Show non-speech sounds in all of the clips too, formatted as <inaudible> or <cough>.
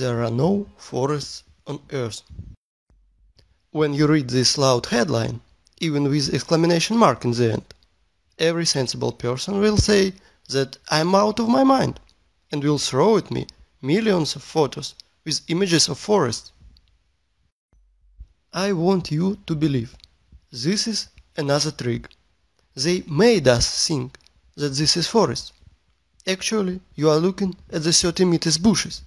There are no forests on Earth. When you read this loud headline, even with exclamation mark in the end, every sensible person will say that I'm out of my mind and will throw at me millions of photos with images of forests. I want you to believe this is another trick. They made us think that this is forest. Actually, you are looking at the 30 meters bushes.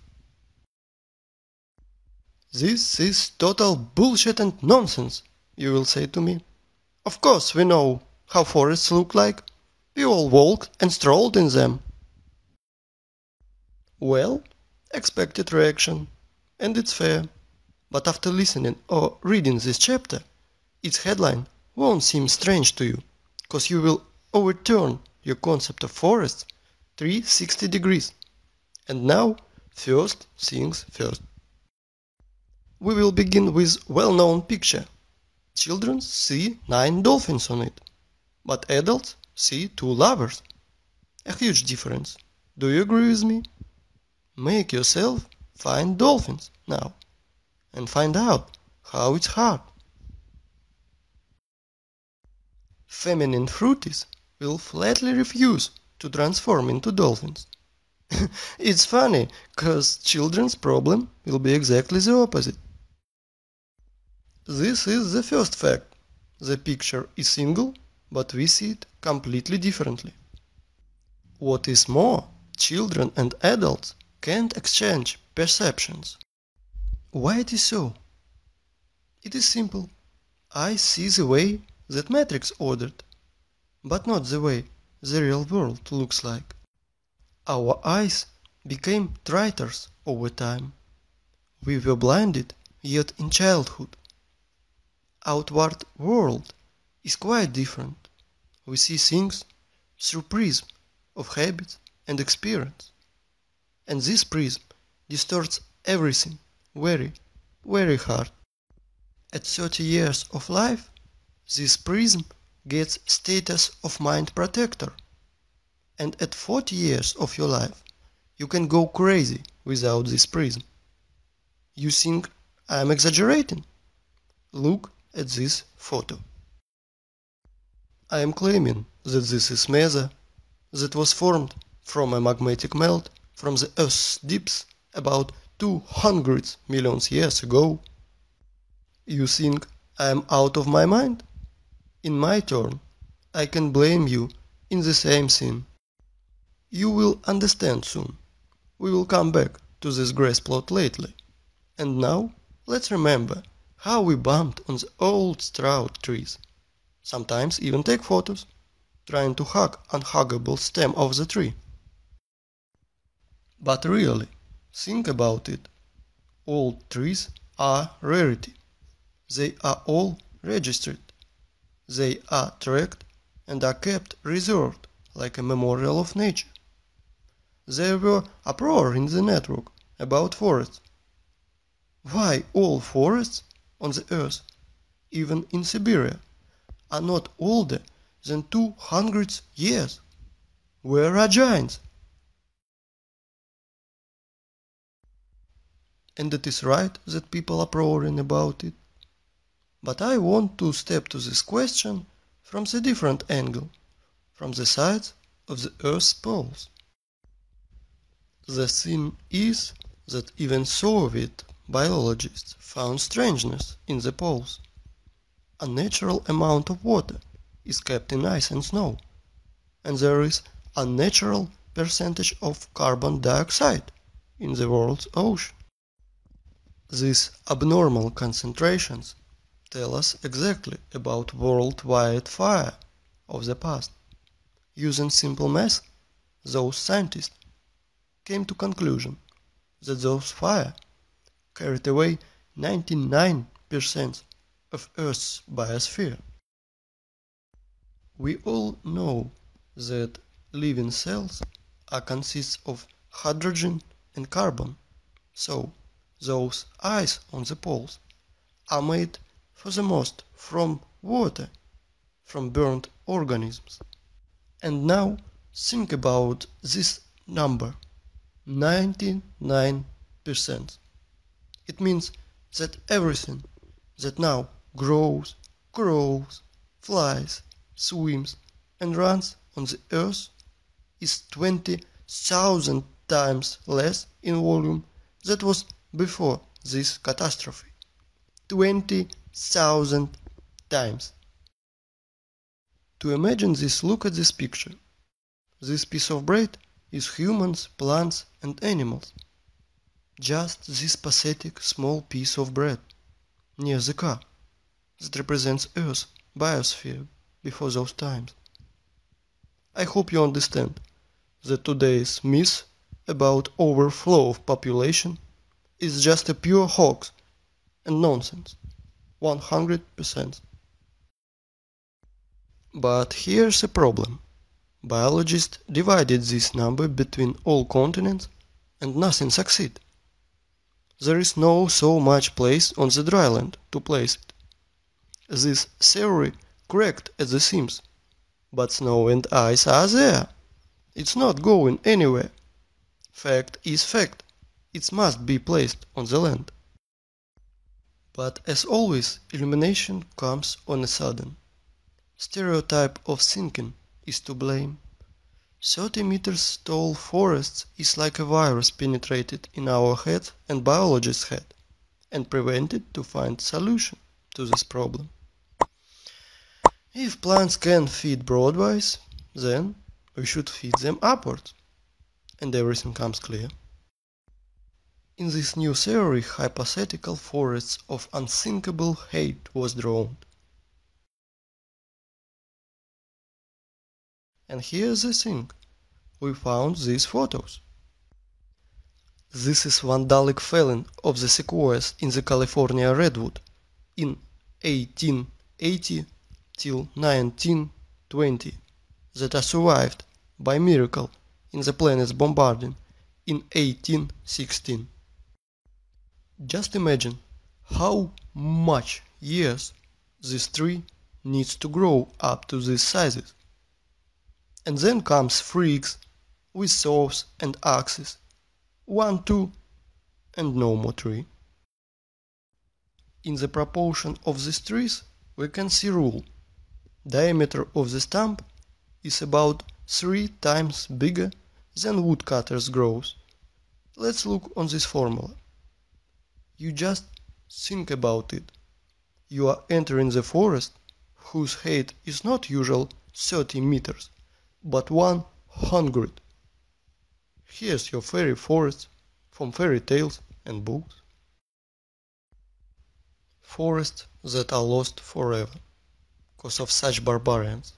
This is total bullshit and nonsense, you will say to me. Of course we know how forests look like. We all walked and strolled in them. Well, expected reaction, and it's fair. But after listening or reading this chapter, its headline won't seem strange to you, cause you will overturn your concept of forests 360 degrees. And now, first things first. We will begin with well-known picture. Children see nine dolphins on it, but adults see two lovers. A huge difference. Do you agree with me? Make yourself find dolphins now and find out how it's hard. Feminine fruities will flatly refuse to transform into dolphins. <laughs> it's funny, cause children's problem will be exactly the opposite. This is the first fact. The picture is single, but we see it completely differently. What is more, children and adults can't exchange perceptions. Why it is so? It is simple. I see the way that Matrix ordered, but not the way the real world looks like. Our eyes became traitors over time. We were blinded yet in childhood outward world is quite different. We see things through prism of habit and experience. And this prism distorts everything very, very hard. At 30 years of life, this prism gets status of mind protector. And at 40 years of your life, you can go crazy without this prism. You think I'm exaggerating? Look at this photo. I am claiming that this is mesa that was formed from a magmatic melt from the Earth's deeps about 200 million years ago. You think I am out of my mind? In my turn, I can blame you in the same thing. You will understand soon. We will come back to this grass plot lately. And now, let's remember how we bumped on the old strout trees. Sometimes even take photos, trying to hug unhuggable stem of the tree. But really, think about it. Old trees are rarity. They are all registered. They are tracked and are kept reserved like a memorial of nature. There were uproar in the network about forests. Why all forests on the earth, even in Siberia, are not older than 200 years. Where are giants? And it is right that people are roaring about it. But I want to step to this question from the different angle, from the sides of the Earth's poles. The thing is that even Soviet biologists found strangeness in the poles. A natural amount of water is kept in ice and snow, and there is a natural percentage of carbon dioxide in the world's ocean. These abnormal concentrations tell us exactly about worldwide fire of the past. Using simple math, those scientists came to conclusion that those fire carried away 99% of Earth's biosphere. We all know that living cells are consist of hydrogen and carbon, so those ice on the poles are made for the most from water, from burnt organisms. And now think about this number, 99%. It means that everything that now grows, crawls, flies, swims, and runs on the earth is 20,000 times less in volume than was before this catastrophe. 20,000 times. To imagine this, look at this picture. This piece of bread is humans, plants, and animals. Just this pathetic small piece of bread near the car that represents Earth's biosphere before those times. I hope you understand that today's myth about overflow of population is just a pure hoax and nonsense. 100%. But here's a problem. Biologists divided this number between all continents and nothing succeed. There is no so much place on the dry land to place it. This theory correct at the seams, but snow and ice are there. It's not going anywhere. Fact is fact. It must be placed on the land. But as always, illumination comes on a sudden. Stereotype of thinking is to blame. 30 meters tall forests is like a virus penetrated in our head and biologist's head and prevented to find solution to this problem. If plants can feed broadwise, then we should feed them upward, and everything comes clear. In this new theory, hypothetical forests of unthinkable height was drawn. And here's the thing, we found these photos. This is vandalic felling of the sequoias in the California redwood in 1880 till 1920 that are survived by miracle in the planet's bombarding in 1816. Just imagine how much years this tree needs to grow up to these sizes. And then comes freaks with saws and axes, one, two, and no more tree. In the proportion of these trees we can see rule Diameter of the stump is about 3 times bigger than woodcutter's growth. Let's look on this formula. You just think about it. You are entering the forest whose height is not usual 30 meters, but 100. Here's your fairy forest from fairy tales and books. Forests that are lost forever because of such barbarians.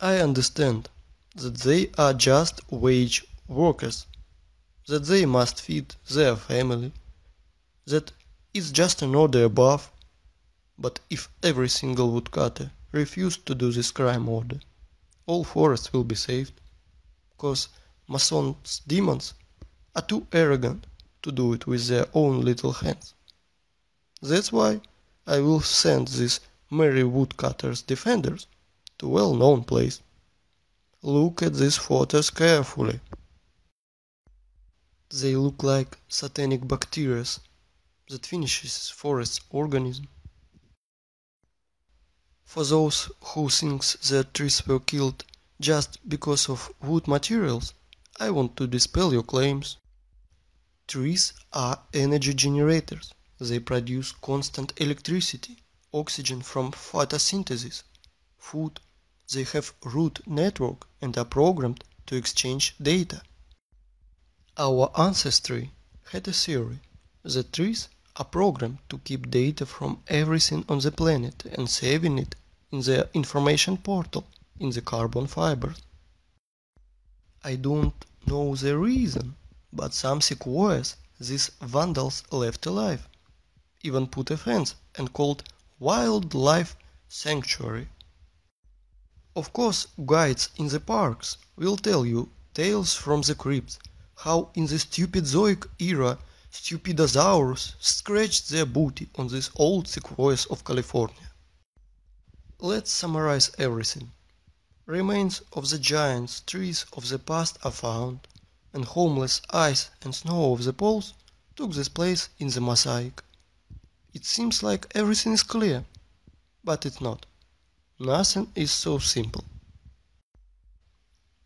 I understand that they are just wage workers, that they must feed their family, that it's just an order above, but if every single woodcutter refused to do this crime order, all forests will be saved, because Mason's demons are too arrogant to do it with their own little hands. That's why I will send these merry Woodcutter's defenders to well-known place. Look at these photos carefully. They look like satanic bacteria that finishes forest organism. For those who think that trees were killed just because of wood materials, I want to dispel your claims. Trees are energy generators. They produce constant electricity oxygen from photosynthesis, food, they have root network and are programmed to exchange data. Our ancestry had a theory that trees are programmed to keep data from everything on the planet and saving it in the information portal in the carbon fibers. I don't know the reason, but some sequoias these vandals left alive, even put a fence and called wildlife sanctuary. Of course, guides in the parks will tell you tales from the crypts, how in the stupid Zoic era stupidosaurs scratched their booty on these old sequoias of California. Let's summarize everything. Remains of the giants trees of the past are found, and homeless ice and snow of the poles took this place in the mosaic. It seems like everything is clear, but it's not. Nothing is so simple.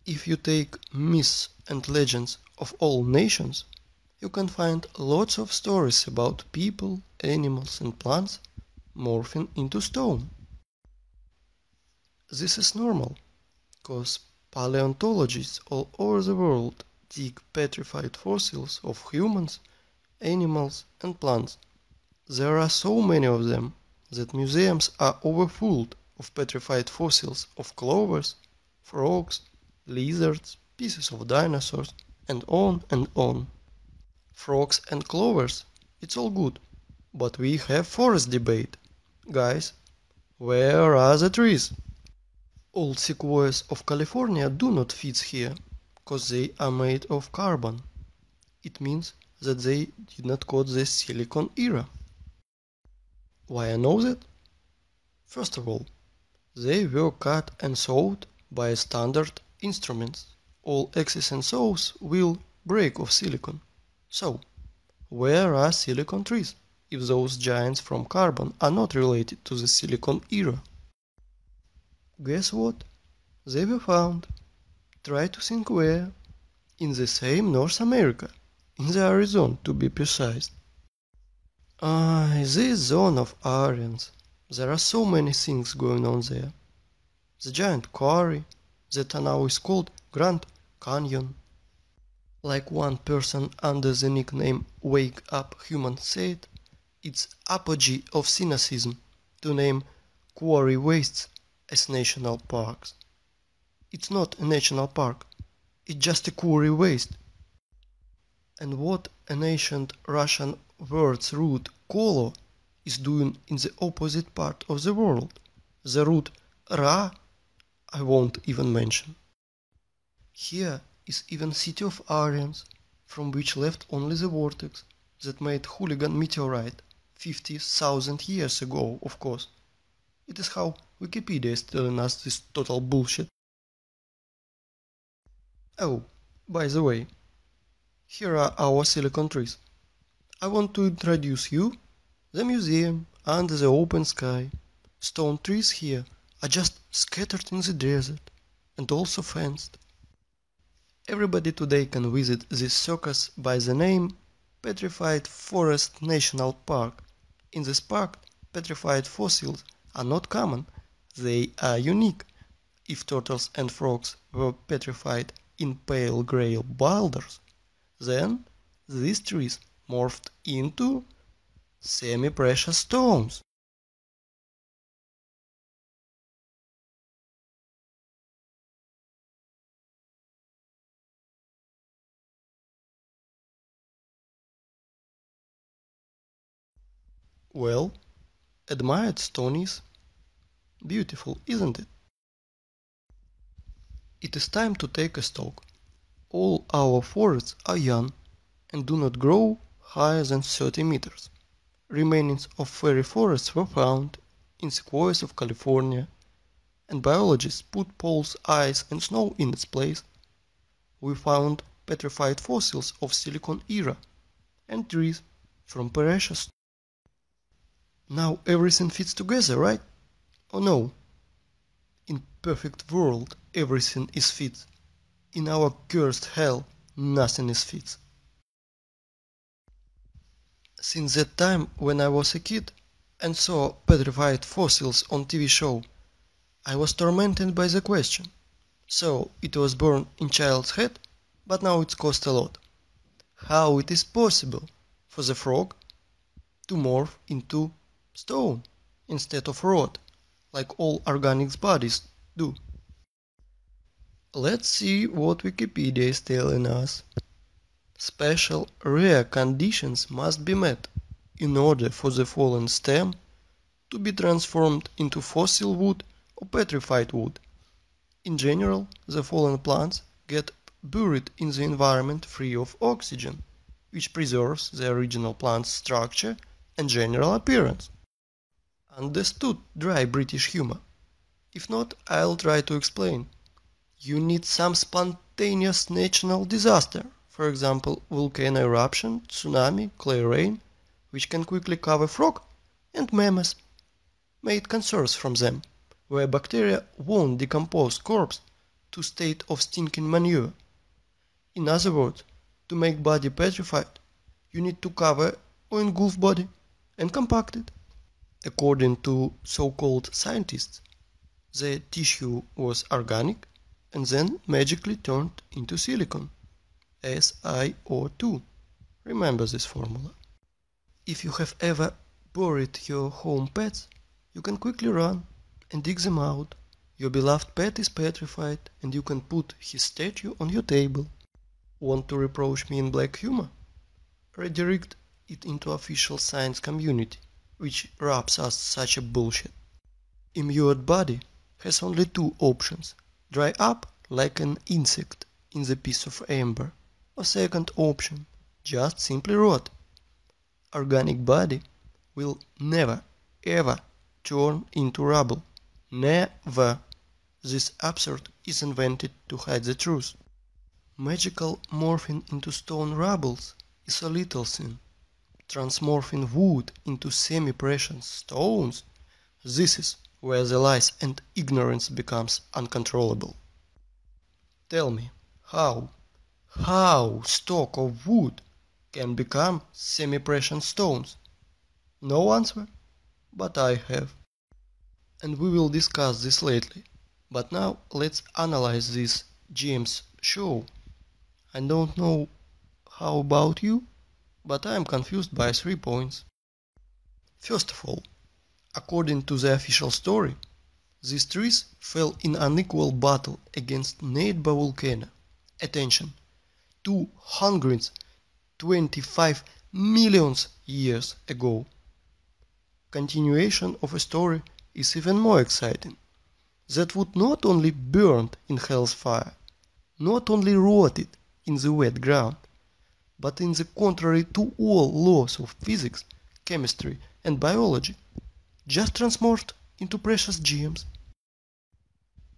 If you take myths and legends of all nations, you can find lots of stories about people, animals and plants morphing into stone. This is normal, cause paleontologists all over the world dig petrified fossils of humans, animals and plants. There are so many of them that museums are overfull of petrified fossils of clovers, frogs, lizards, pieces of dinosaurs, and on and on. Frogs and clovers, it's all good, but we have forest debate. Guys, where are the trees? Old sequoias of California do not fit here, cause they are made of carbon. It means that they did not cut the silicon era. Why I know that? First of all, they were cut and sawed by standard instruments. All axes and saws will break of silicon. So, where are silicon trees if those giants from carbon are not related to the silicon era? Guess what? They were found. Try to think where. In the same North America. In the Arizona to be precise. Ah, this zone of Aryans. There are so many things going on there. The giant quarry that now is called Grand Canyon. Like one person under the nickname Wake Up Human said, it's apogee of cynicism to name quarry wastes as national parks. It's not a national park, it's just a quarry waste. And what an ancient Russian word's root kolo is doing in the opposite part of the world, the root ra I won't even mention. Here is even city of Aryans, from which left only the vortex that made Hooligan meteorite 50,000 years ago, of course. It is how Wikipedia is telling us this total bullshit. Oh, by the way, here are our silicon trees. I want to introduce you the museum under the open sky. Stone trees here are just scattered in the desert and also fenced. Everybody today can visit this circus by the name Petrified Forest National Park. In this park, petrified fossils are not common, they are unique. If turtles and frogs were petrified in pale gray boulders, then these trees morphed into semi-precious stones. Well, admired stonies. Beautiful, isn't it? It is time to take a stock. All our forests are young and do not grow higher than 30 meters. Remains of fairy forests were found in sequoias of California, and biologists put poles, ice and snow in its place. We found petrified fossils of Silicon era and trees from Parashas. Now everything fits together, right? Oh no. In perfect world everything is fit. In our cursed hell nothing is fit. Since that time when I was a kid and saw petrified fossils on TV show, I was tormented by the question. So it was born in child's head, but now it's cost a lot. How it is possible for the frog to morph into stone instead of rod, like all organic bodies do. Let's see what Wikipedia is telling us. Special rare conditions must be met in order for the fallen stem to be transformed into fossil wood or petrified wood. In general, the fallen plants get buried in the environment free of oxygen, which preserves the original plant's structure and general appearance. Understood, dry British humor. If not, I'll try to explain. You need some spontaneous natural disaster for example volcano eruption, tsunami, clay rain, which can quickly cover frog and mammoths, made conserves from them, where bacteria won't decompose corpse to state of stinking manure. In other words, to make body petrified, you need to cover or engulf body and compact it. According to so-called scientists, the tissue was organic and then magically turned into silicon, SiO2. Remember this formula. If you have ever buried your home pets, you can quickly run and dig them out. Your beloved pet is petrified and you can put his statue on your table. Want to reproach me in black humor? Redirect it into official science community, which wraps us such a bullshit. Immured body has only two options. Dry up like an insect in the piece of amber. Or second option, just simply rot. Organic body will never ever turn into rubble. Never. This absurd is invented to hide the truth. Magical morphing into stone rubbles is a little sin. Transmorphing wood into semi-precious stones, this is where the lies and ignorance becomes uncontrollable. Tell me, how, how stock of wood can become semi-precious stones? No answer, but I have. And we will discuss this lately. But now let's analyze this James show I don't know how about you, but I am confused by three points. First of all, according to the official story, these trees fell in unequal battle against neighbor volcano. Attention, 225 millions years ago. Continuation of a story is even more exciting. That would not only burned in hell's fire, not only rotted, in the wet ground, but in the contrary to all laws of physics, chemistry and biology, just transmorphed into precious gems.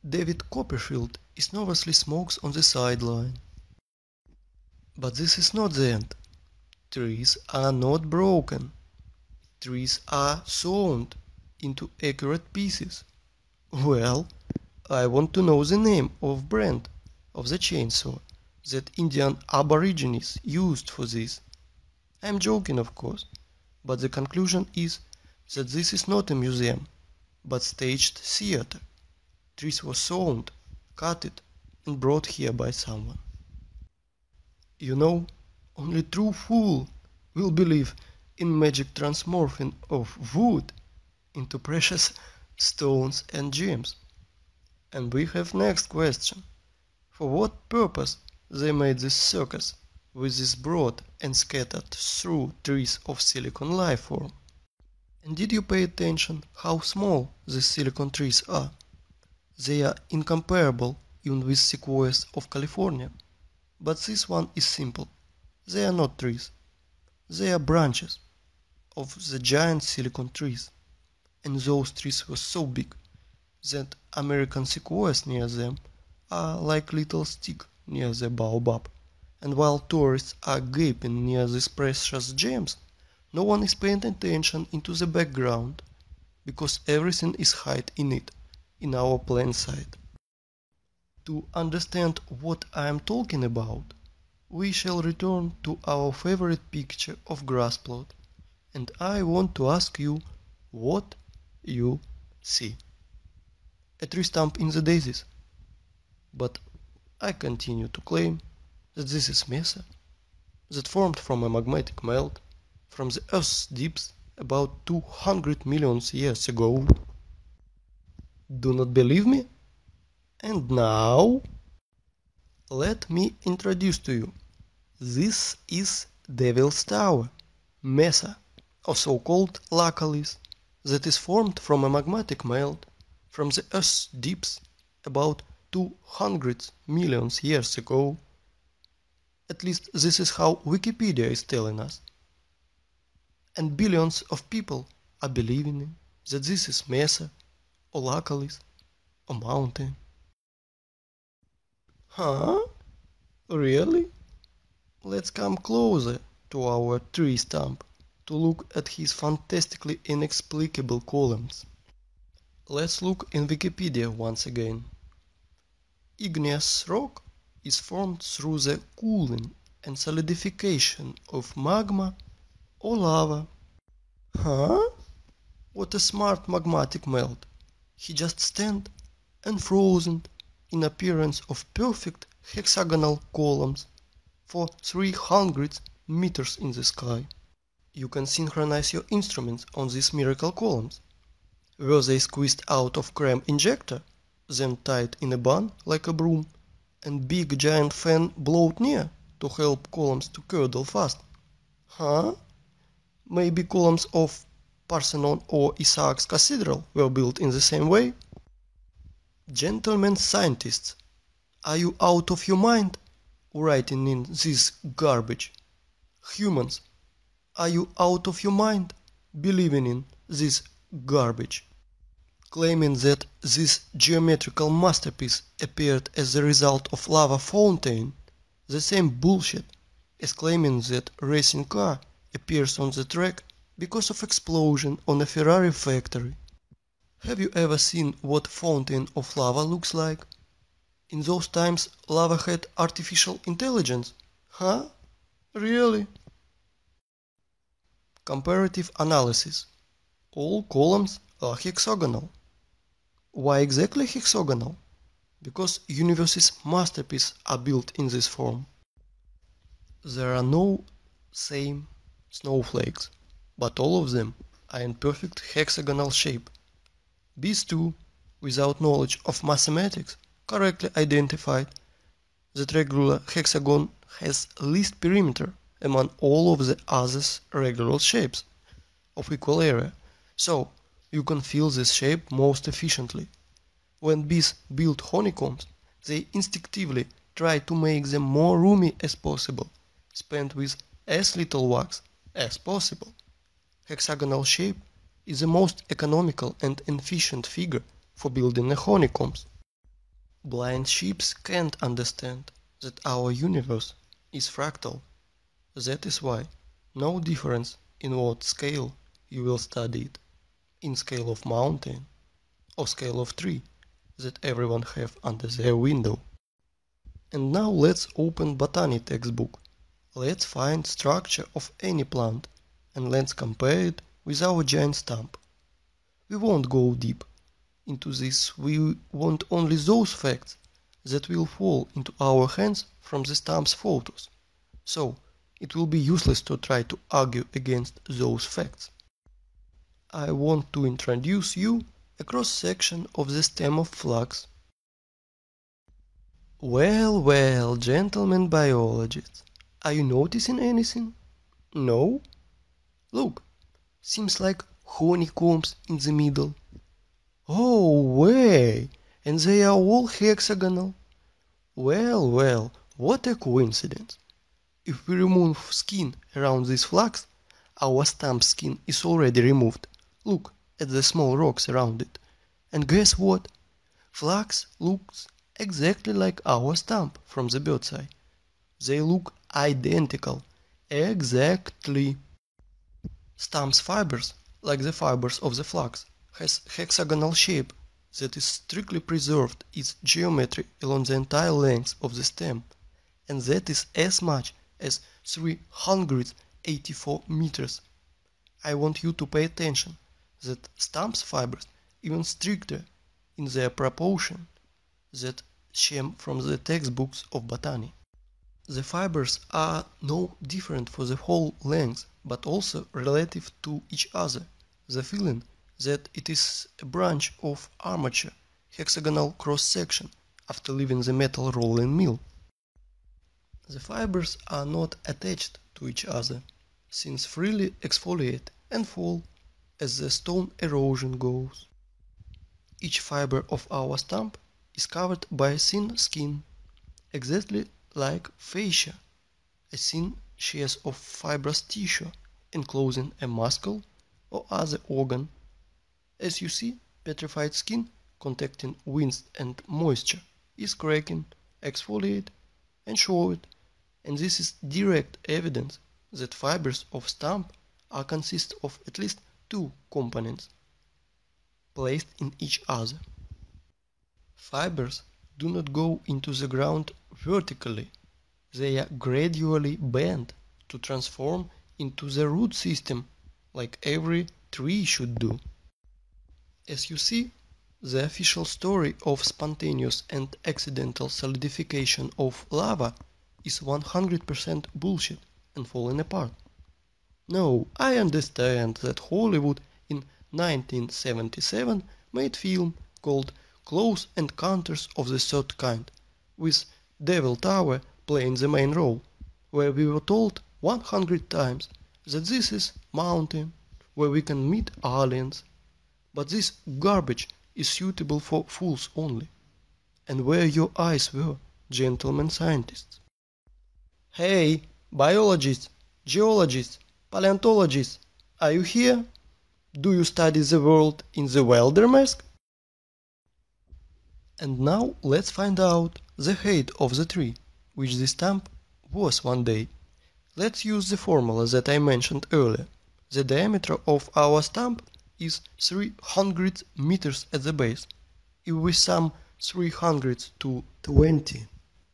David Copperfield is nervously smokes on the sideline. But this is not the end. Trees are not broken. Trees are sawn into accurate pieces. Well, I want to know the name of brand of the chainsaw that Indian aborigines used for this. I am joking, of course, but the conclusion is that this is not a museum, but staged theater. Trees were sawn, cut and brought here by someone. You know, only true fool will believe in magic transmorphing of wood into precious stones and gems. And we have next question. For what purpose they made this circus with this broad and scattered through trees of silicon life form. And did you pay attention how small these silicon trees are? They are incomparable even with sequoias of California. But this one is simple. They are not trees. They are branches of the giant silicon trees. And those trees were so big that American sequoias near them are like little stick near the baobab, and while tourists are gaping near these precious gems, no one is paying attention into the background, because everything is hid in it, in our plain sight. To understand what I am talking about, we shall return to our favorite picture of grass plot, and I want to ask you what you see. A tree stump in the daisies. But I continue to claim that this is mesa that formed from a magmatic melt from the Earth's deeps about 200 million years ago. Do not believe me? And now, let me introduce to you. This is Devil's Tower, Mesa, or so-called laccolith, that is formed from a magmatic melt from the Earth's deeps about two hundred millions years ago. At least this is how Wikipedia is telling us. And billions of people are believing that this is Mesa, or laccolith, or mountain. Huh? Really? let's come closer to our tree stump to look at his fantastically inexplicable columns. Let's look in Wikipedia once again. Igneous rock is formed through the cooling and solidification of magma or lava. Huh? What a smart magmatic melt. He just stand and frozen in appearance of perfect hexagonal columns for 300 meters in the sky. You can synchronize your instruments on these miracle columns. Were they squeezed out of cram injector, then tied in a bun like a broom, and big giant fan blowed near to help columns to curdle fast? Huh? Maybe columns of Parthenon or Isaac's Cathedral were built in the same way? Gentlemen scientists, are you out of your mind writing in this garbage? Humans, are you out of your mind believing in this garbage? Claiming that this geometrical masterpiece appeared as the result of lava fountain, the same bullshit as claiming that racing car appears on the track because of explosion on a Ferrari factory. Have you ever seen what fountain of lava looks like? In those times lava had artificial intelligence. Huh? Really? Comparative analysis. All columns are hexagonal. Why exactly hexagonal? Because universe's masterpieces are built in this form. There are no same snowflakes, but all of them are in perfect hexagonal shape. These two, without knowledge of mathematics, correctly identified that regular hexagon has least perimeter among all of the other regular shapes of equal area, so you can fill this shape most efficiently. When bees build honeycombs, they instinctively try to make them more roomy as possible, spent with as little wax as possible. Hexagonal shape is the most economical and efficient figure for building a honeycombs. Blind sheep can't understand that our universe is fractal. That is why no difference in what scale you will study it, in scale of mountain or scale of tree that everyone have under their window. And now let's open botany textbook. Let's find structure of any plant and let's compare it with our giant stump. We won't go deep into this, we want only those facts that will fall into our hands from the stump's photos. So, it will be useless to try to argue against those facts. I want to introduce you a cross-section of the stem of flax. Well, well, gentlemen biologists, are you noticing anything? No? Look, Seems like honeycombs in the middle. Oh, way! And they are all hexagonal. Well, well, what a coincidence. If we remove skin around this flax, our stump skin is already removed. Look at the small rocks around it. And guess what? Flax looks exactly like our stump from the bird's eye. They look identical. Exactly. Stump's fibers, like the fibers of the flax, has hexagonal shape that is strictly preserved its geometry along the entire length of the stem, and that is as much as 384 meters. I want you to pay attention that Stump's fibers even stricter in their proportion that came from the textbooks of botany. The fibers are no different for the whole length but also relative to each other, the feeling that it is a branch of armature, hexagonal cross-section after leaving the metal rolling mill. The fibers are not attached to each other, since freely exfoliate and fall as the stone erosion goes. Each fiber of our stump is covered by a thin skin, exactly like fascia, a thin sheath of fibrous tissue enclosing a muscle or other organ. As you see, petrified skin contacting wind and moisture is cracking, exfoliate and showed and this is direct evidence that fibers of stump are consist of at least two components placed in each other. Fibers do not go into the ground vertically, they are gradually bent to transform into the root system like every tree should do. As you see, the official story of spontaneous and accidental solidification of lava is 100% bullshit and falling apart. No, I understand that Hollywood in 1977 made film called Close Encounters of the Third Kind, with Devil Tower playing the main role, where we were told 100 times that this is mountain where we can meet aliens, but this garbage is suitable for fools only. And where your eyes were, gentlemen scientists. Hey, biologists, geologists, paleontologists, are you here? Do you study the world in the welder mask? And now let's find out the height of the tree, which this stump was one day. Let's use the formula that I mentioned earlier. The diameter of our stump is 300 meters at the base. If we sum 300 to 20,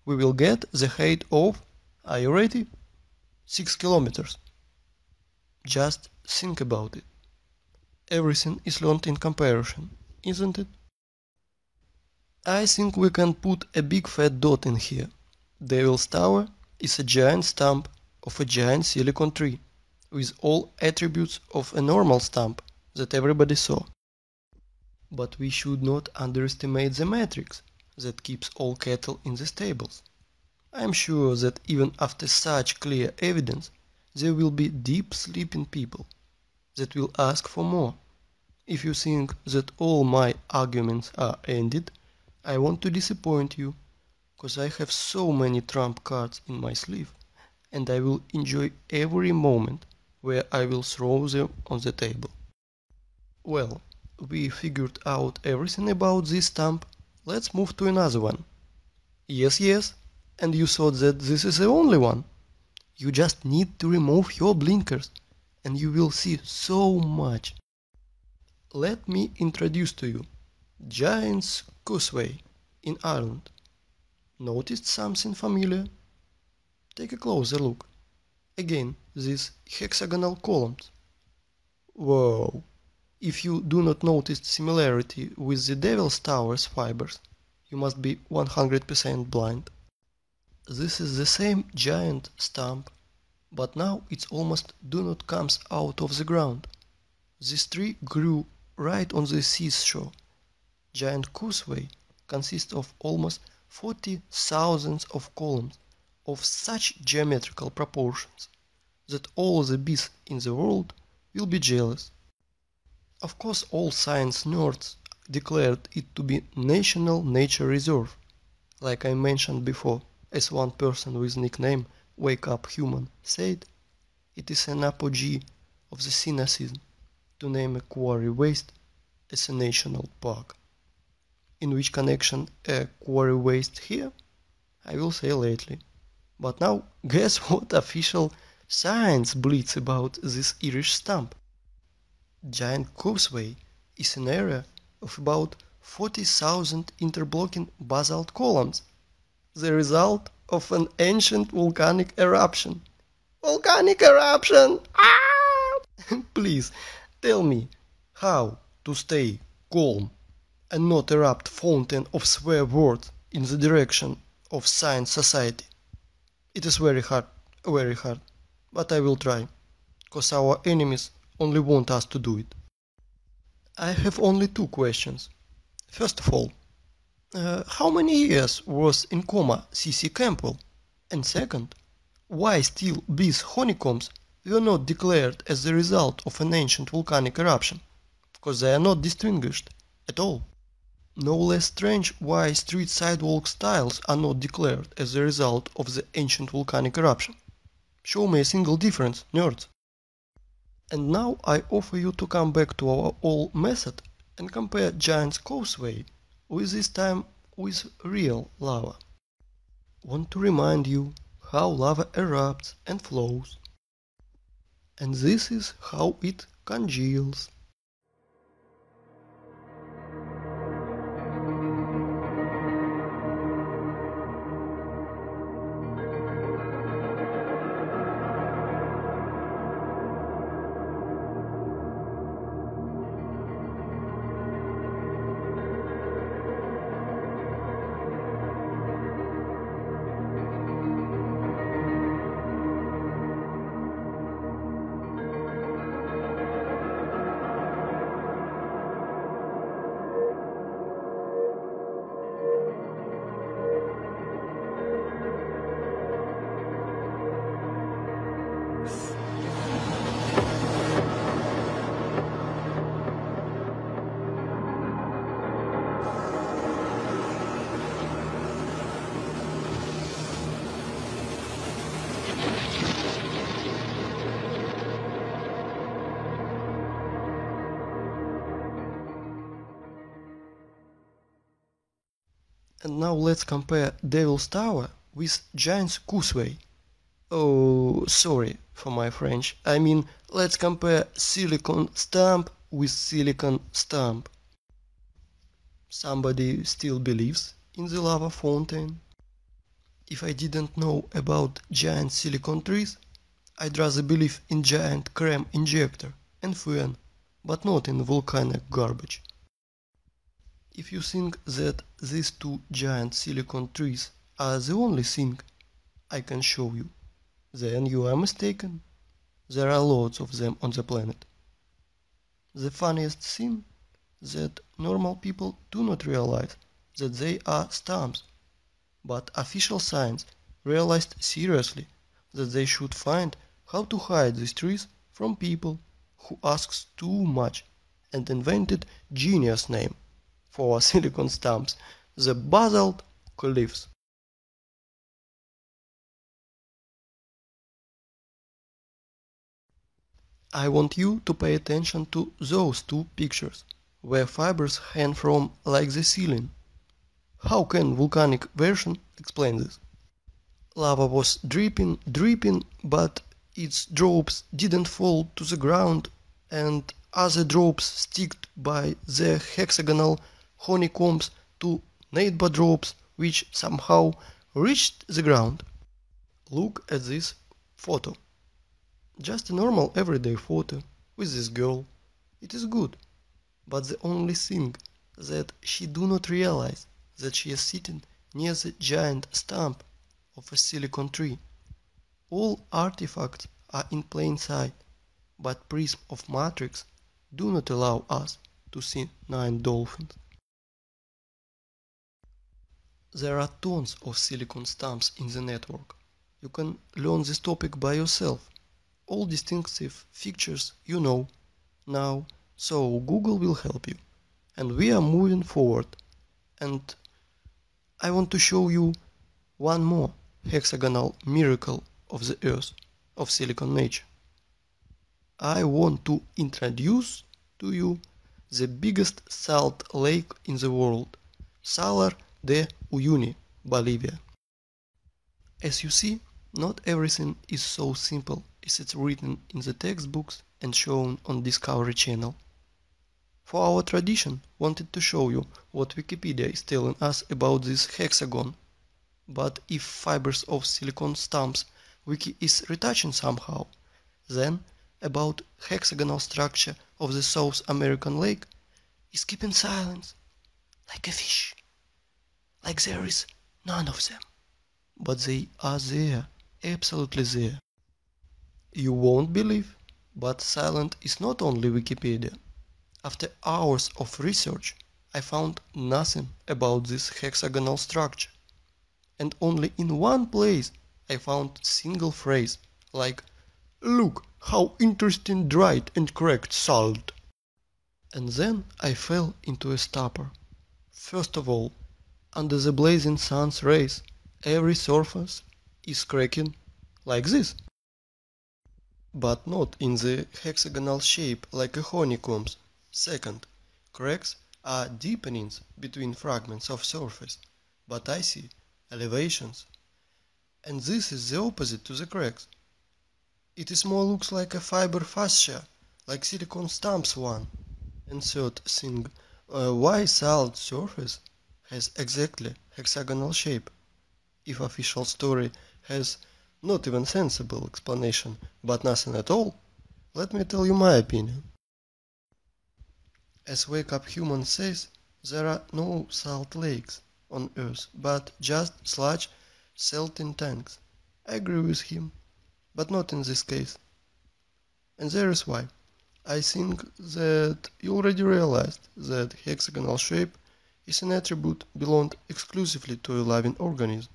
we will get the height of, are you ready? 6 kilometers. Just think about it. Everything is learned in comparison, isn't it? I think we can put a big fat dot in here. Devil's Tower is a giant stump of a giant silicon tree, with all attributes of a normal stump that everybody saw. But we should not underestimate the matrix that keeps all cattle in the stables. I am sure that even after such clear evidence, there will be deep sleeping people that will ask for more. If you think that all my arguments are ended, I want to disappoint you, cause I have so many trump cards in my sleeve, and I will enjoy every moment where I will throw them on the table. Well, we figured out everything about this stamp, let's move to another one. Yes, yes, and you thought that this is the only one. You just need to remove your blinkers, and you will see so much. Let me introduce to you Giant's Causeway in Ireland. Noticed something familiar? Take a closer look. Again, these hexagonal columns. Whoa! If you do not notice similarity with the Devil's Tower's fibers, you must be 100% blind. This is the same giant stump, but now it's almost do not comes out of the ground. This tree grew right on the seashore giant causeway consists of almost 40,000 of columns of such geometrical proportions that all the bees in the world will be jealous. Of course all science nerds declared it to be National Nature Reserve, like I mentioned before, as one person with nickname Wake Up Human said, it is an apogee of the cynicism to name a quarry waste as a national park in which connection a quarry waste here? I will say lately. But now <laughs> guess what official science bleats about this Irish stump? Giant Causeway is an area of about 40,000 interblocking basalt columns, the result of an ancient volcanic eruption. Volcanic eruption! Ah! <laughs> Please tell me how to stay calm and not erupt fountain of swear words in the direction of science society. It is very hard, very hard, but I will try, cause our enemies only want us to do it. I have only two questions. First of all, uh, how many years was in coma C.C. Campbell? And second, why still these honeycombs were not declared as the result of an ancient volcanic eruption? Because they are not distinguished at all. No less strange why street sidewalk tiles are not declared as the result of the ancient volcanic eruption. Show me a single difference, nerds. And now I offer you to come back to our old method and compare Giant's Causeway with this time with real lava. Want to remind you how lava erupts and flows. And this is how it congeals. Let's compare Devil's Tower with Giant's Causeway. Oh, sorry for my French. I mean, let's compare silicon stamp with silicon stamp. Somebody still believes in the lava fountain? If I didn't know about giant silicon trees, I'd rather believe in giant CRAM injector and fan, but not in volcanic garbage. If you think that these two giant silicon trees are the only thing I can show you, then you are mistaken. There are lots of them on the planet. The funniest thing that normal people do not realize that they are stumps, but official science realized seriously that they should find how to hide these trees from people who asks too much and invented genius name for <laughs> silicon stumps, the basalt cliffs. I want you to pay attention to those two pictures, where fibers hang from like the ceiling. How can volcanic version explain this? Lava was dripping, dripping, but its drops didn't fall to the ground and other drops sticked by the hexagonal honeycombs to neighbor drops which somehow reached the ground. Look at this photo. Just a normal everyday photo with this girl. It is good. But the only thing that she do not realize that she is sitting near the giant stump of a silicon tree. All artifacts are in plain sight, but prism of matrix do not allow us to see nine dolphins. There are tons of silicon stumps in the network. You can learn this topic by yourself. All distinctive features you know now, so Google will help you. And we are moving forward. And I want to show you one more hexagonal miracle of the earth, of silicon nature. I want to introduce to you the biggest salt lake in the world, Salar de Uyuni, Bolivia. As you see, not everything is so simple as it's written in the textbooks and shown on Discovery Channel. For our tradition, wanted to show you what Wikipedia is telling us about this hexagon. But if fibers of silicon stumps Wiki is retouching somehow, then about hexagonal structure of the South American lake is keeping silence like a fish like there is none of them. But they are there, absolutely there. You won't believe, but silent is not only Wikipedia. After hours of research, I found nothing about this hexagonal structure. And only in one place I found single phrase like Look how interesting dried and cracked salt. And then I fell into a stupor. First of all, under the blazing sun's rays, every surface is cracking like this. But not in the hexagonal shape like a honeycombs. Second, cracks are deepenings between fragments of surface, but I see elevations. And this is the opposite to the cracks. It is more looks like a fiber fascia, like silicon stamps one. And third thing, uh, why salt surface has exactly hexagonal shape? If official story has not even sensible explanation, but nothing at all, let me tell you my opinion. As Wake Up Human says, there are no salt lakes on Earth, but just sludge salting tanks. I agree with him, but not in this case. And there is why. I think that you already realized that hexagonal shape is an attribute belonged exclusively to a living organism,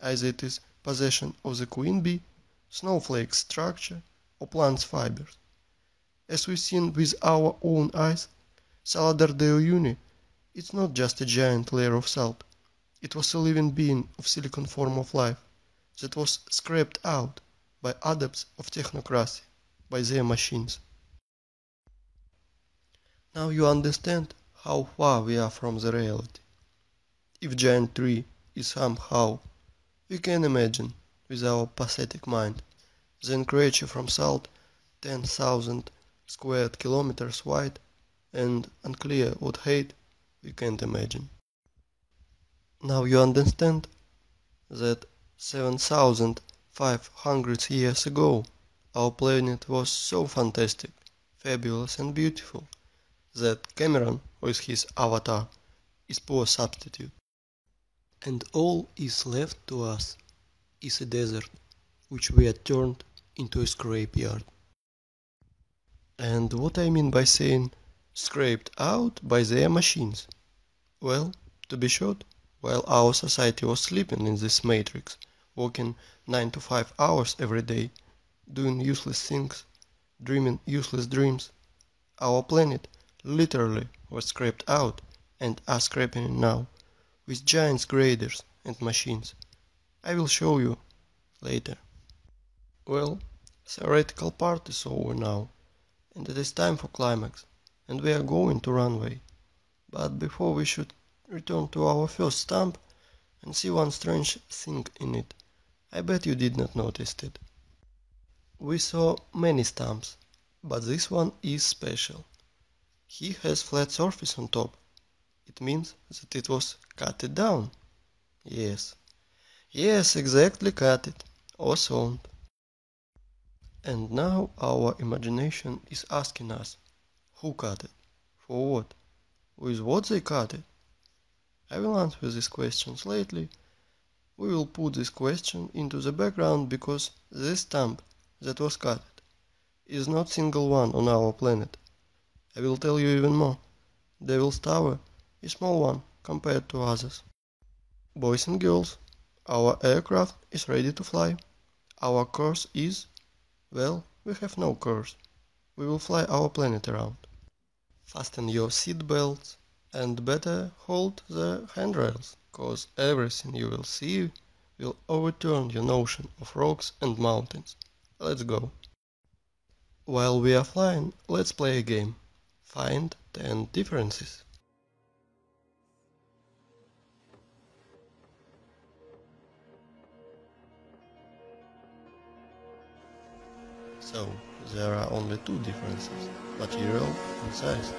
either it is possession of the queen bee, snowflake structure, or plant's fibers. As we've seen with our own eyes, Salar de Uyuni it's not just a giant layer of salt. It was a living being of silicon form of life that was scraped out by adepts of technocracy, by their machines. Now you understand how far we are from the reality. If giant tree is somehow, we can imagine with our pathetic mind, then creature from salt 10,000 squared kilometers wide and unclear what height we can't imagine. Now you understand that 7,500 years ago our planet was so fantastic, fabulous and beautiful that Cameron with his avatar is poor substitute. And all is left to us is a desert which we had turned into a scrapyard. And what I mean by saying scraped out by their machines? Well, to be short, while our society was sleeping in this matrix, working 9 to 5 hours every day, doing useless things, dreaming useless dreams, our planet literally was scraped out and are scraping now with giant graders and machines. I will show you later. Well, theoretical part is over now and it is time for climax and we are going to runway. But before we should return to our first stamp and see one strange thing in it. I bet you did not notice it. We saw many stamps, but this one is special. He has flat surface on top. It means that it was cut it down. Yes. Yes, exactly cut it. Or sewn. And now our imagination is asking us, who cut it? For what? With what they cut it? I will answer these questions lately. We will put this question into the background because this stamp that was cut is not single one on our planet. I will tell you even more. Devil's Tower is small one compared to others. Boys and girls, our aircraft is ready to fly. Our course is, well, we have no course. We will fly our planet around. Fasten your seat belts and better hold the handrails, cause everything you will see will overturn your notion of rocks and mountains. Let's go. While we are flying, let's play a game. Find 10 differences. So, there are only two differences, material and size.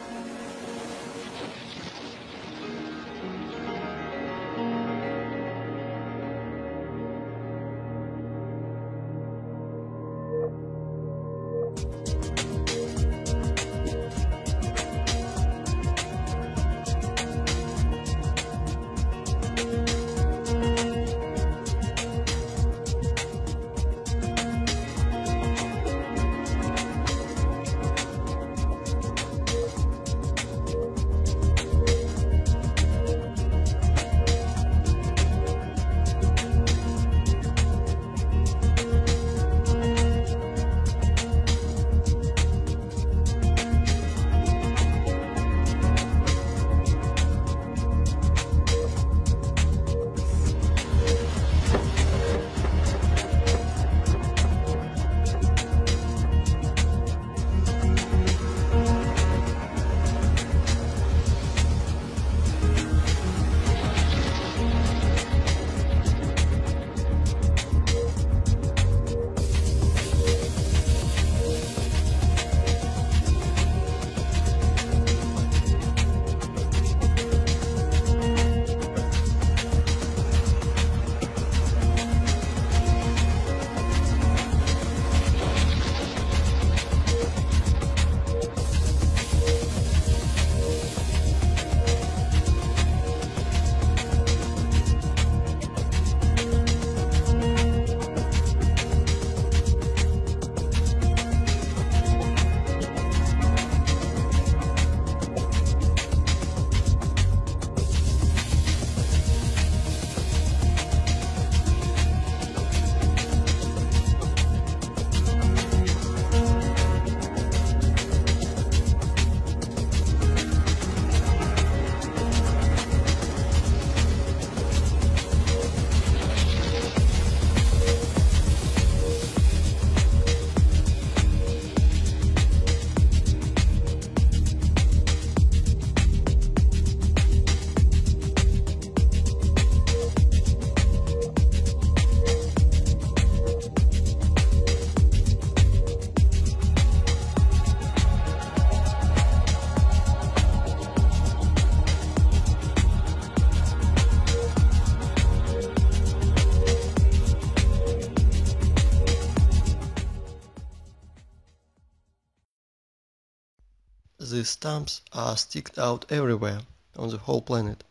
Stumps are sticked out everywhere on the whole planet.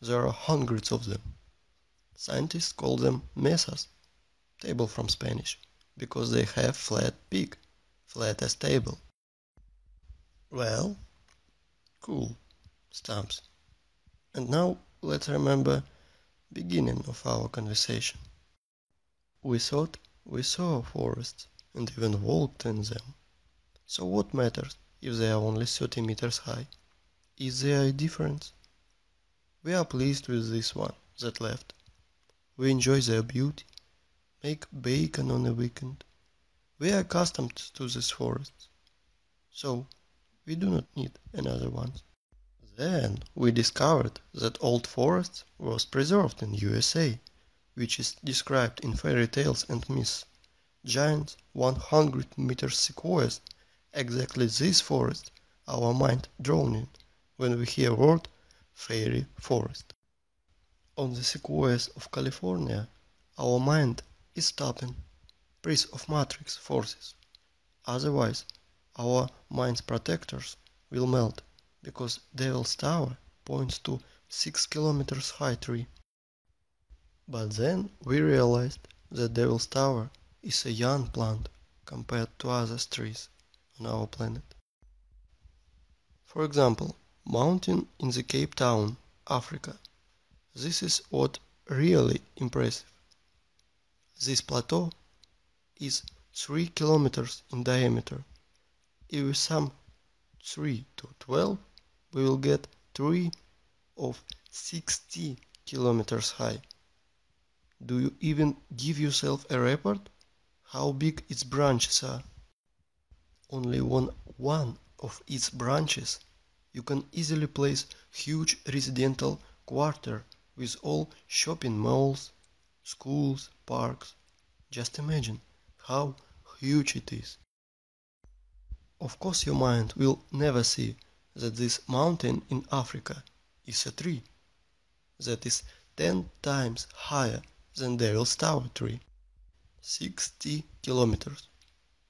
There are hundreds of them. Scientists call them mesas, table from Spanish, because they have flat peak, flat as table. Well, cool, stumps. And now let's remember beginning of our conversation. We thought we saw forests and even walked in them. So what matters if they are only 30 meters high? Is there a difference? We are pleased with this one that left. We enjoy their beauty, make bacon on a weekend. We are accustomed to these forests, so we do not need another one. Then we discovered that old forest was preserved in USA, which is described in fairy tales and myths. Giant 100 meters sequoias, exactly this forest our mind drawn in when we hear word fairy forest. On the sequoias of California, our mind is stopping, breath of matrix forces. Otherwise, our mind's protectors will melt because Devil's Tower points to 6 kilometers high tree. But then we realized that Devil's Tower is a young plant compared to other trees on our planet. For example, mountain in the Cape Town, Africa. This is what really impressive. This plateau is 3 kilometers in diameter. If we sum 3 to 12, we will get 3 of 60 kilometers high. Do you even give yourself a report how big its branches are? Only on one of its branches you can easily place huge residential quarter with all shopping malls, schools, parks. Just imagine how huge it is. Of course your mind will never see that this mountain in Africa is a tree that is 10 times higher than Devil's Tower tree. 60 kilometers.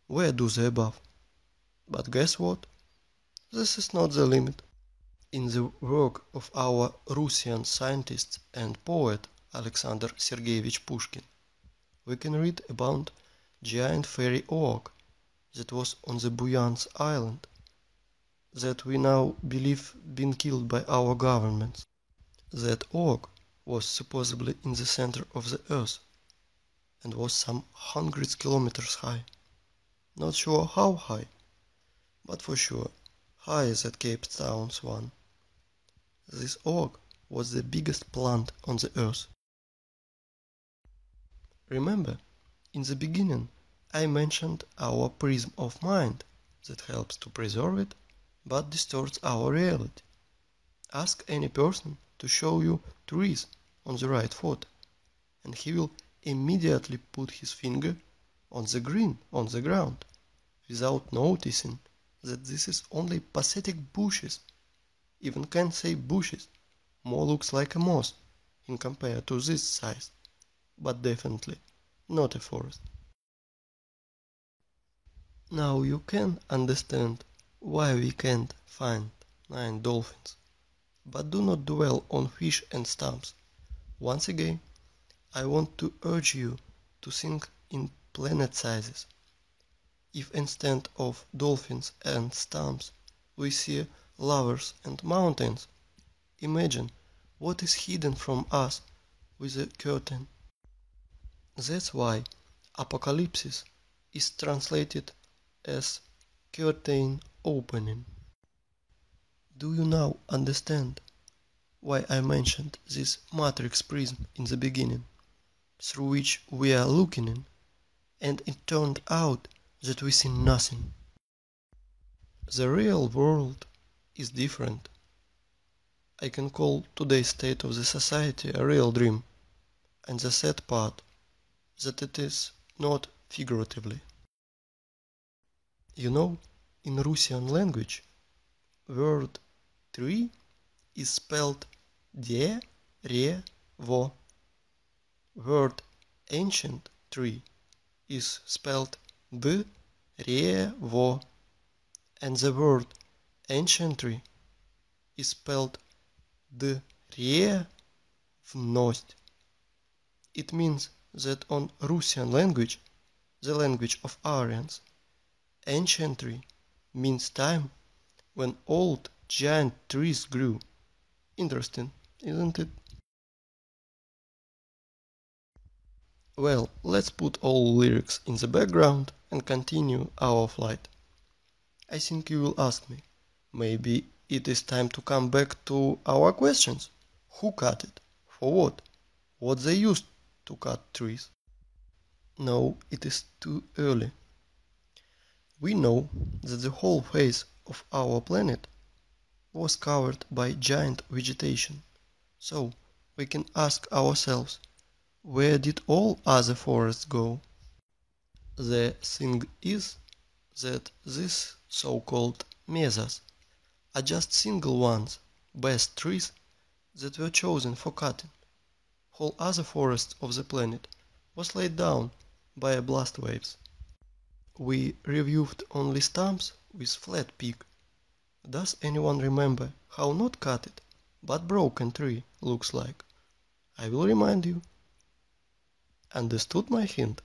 Where do they above? But guess what? This is not the limit. In the work of our Russian scientist and poet Alexander Sergeyevich Pushkin, we can read about giant fairy oak that was on the Buyansk island that we now believe been killed by our governments. That oak was supposedly in the center of the earth and was some hundreds kilometers high. Not sure how high, but for sure higher than Cape Town's one. This oak was the biggest plant on the earth. Remember, in the beginning I mentioned our prism of mind that helps to preserve it but distorts our reality. Ask any person to show you trees on the right foot and he will immediately put his finger on the green on the ground, without noticing that this is only pathetic bushes. Even can't say bushes, more looks like a moss in compared to this size, but definitely not a forest. Now you can understand why we can't find nine dolphins. But do not dwell on fish and stumps. Once again, I want to urge you to think in planet sizes. If instead of dolphins and stumps we see lovers and mountains, imagine what is hidden from us with a curtain. That's why apocalypse is translated as curtain opening. Do you now understand why I mentioned this matrix prism in the beginning, through which we are looking in, and it turned out that we see nothing? The real world is different. I can call today's state of the society a real dream, and the sad part that it is not figuratively. You know, in Russian language, word tree is spelled de, re, vo. Word ancient tree is spelled d, re, vo. And the word ancient tree is spelled древность. It means that on Russian language, the language of Aryans, ancient tree means time when old giant trees grew. Interesting, isn't it? Well, let's put all lyrics in the background and continue our flight. I think you will ask me, maybe it is time to come back to our questions. Who cut it? For what? What they used to cut trees? No, it is too early. We know that the whole face of our planet was covered by giant vegetation. So we can ask ourselves, where did all other forests go? The thing is that these so-called mesas are just single ones, best trees that were chosen for cutting. Whole other forest of the planet was laid down by blast waves. We reviewed only stumps with flat peak. Does anyone remember how not cutted, but broken tree looks like? I will remind you. Understood my hint?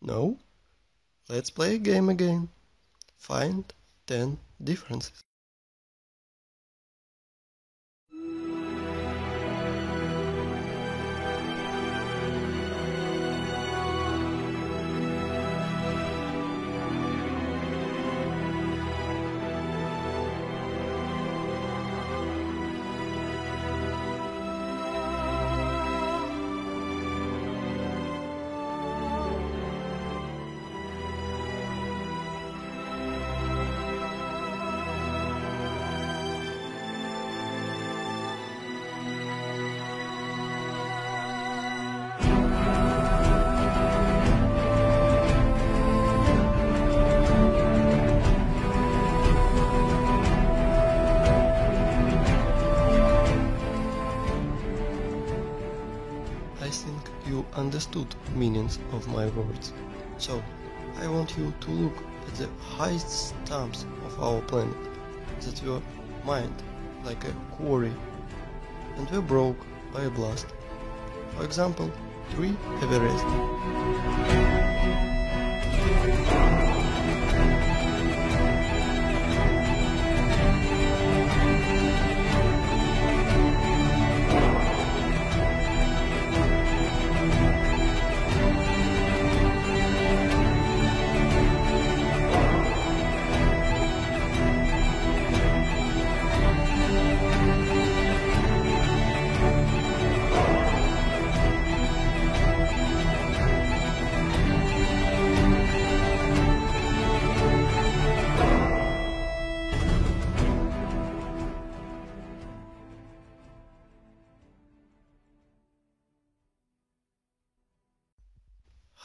No? Let's play a game again. Find 10 differences. Understood meanings of my words. So, I want you to look at the highest stumps of our planet that were mined like a quarry and were broke by a blast. For example, tree Everest.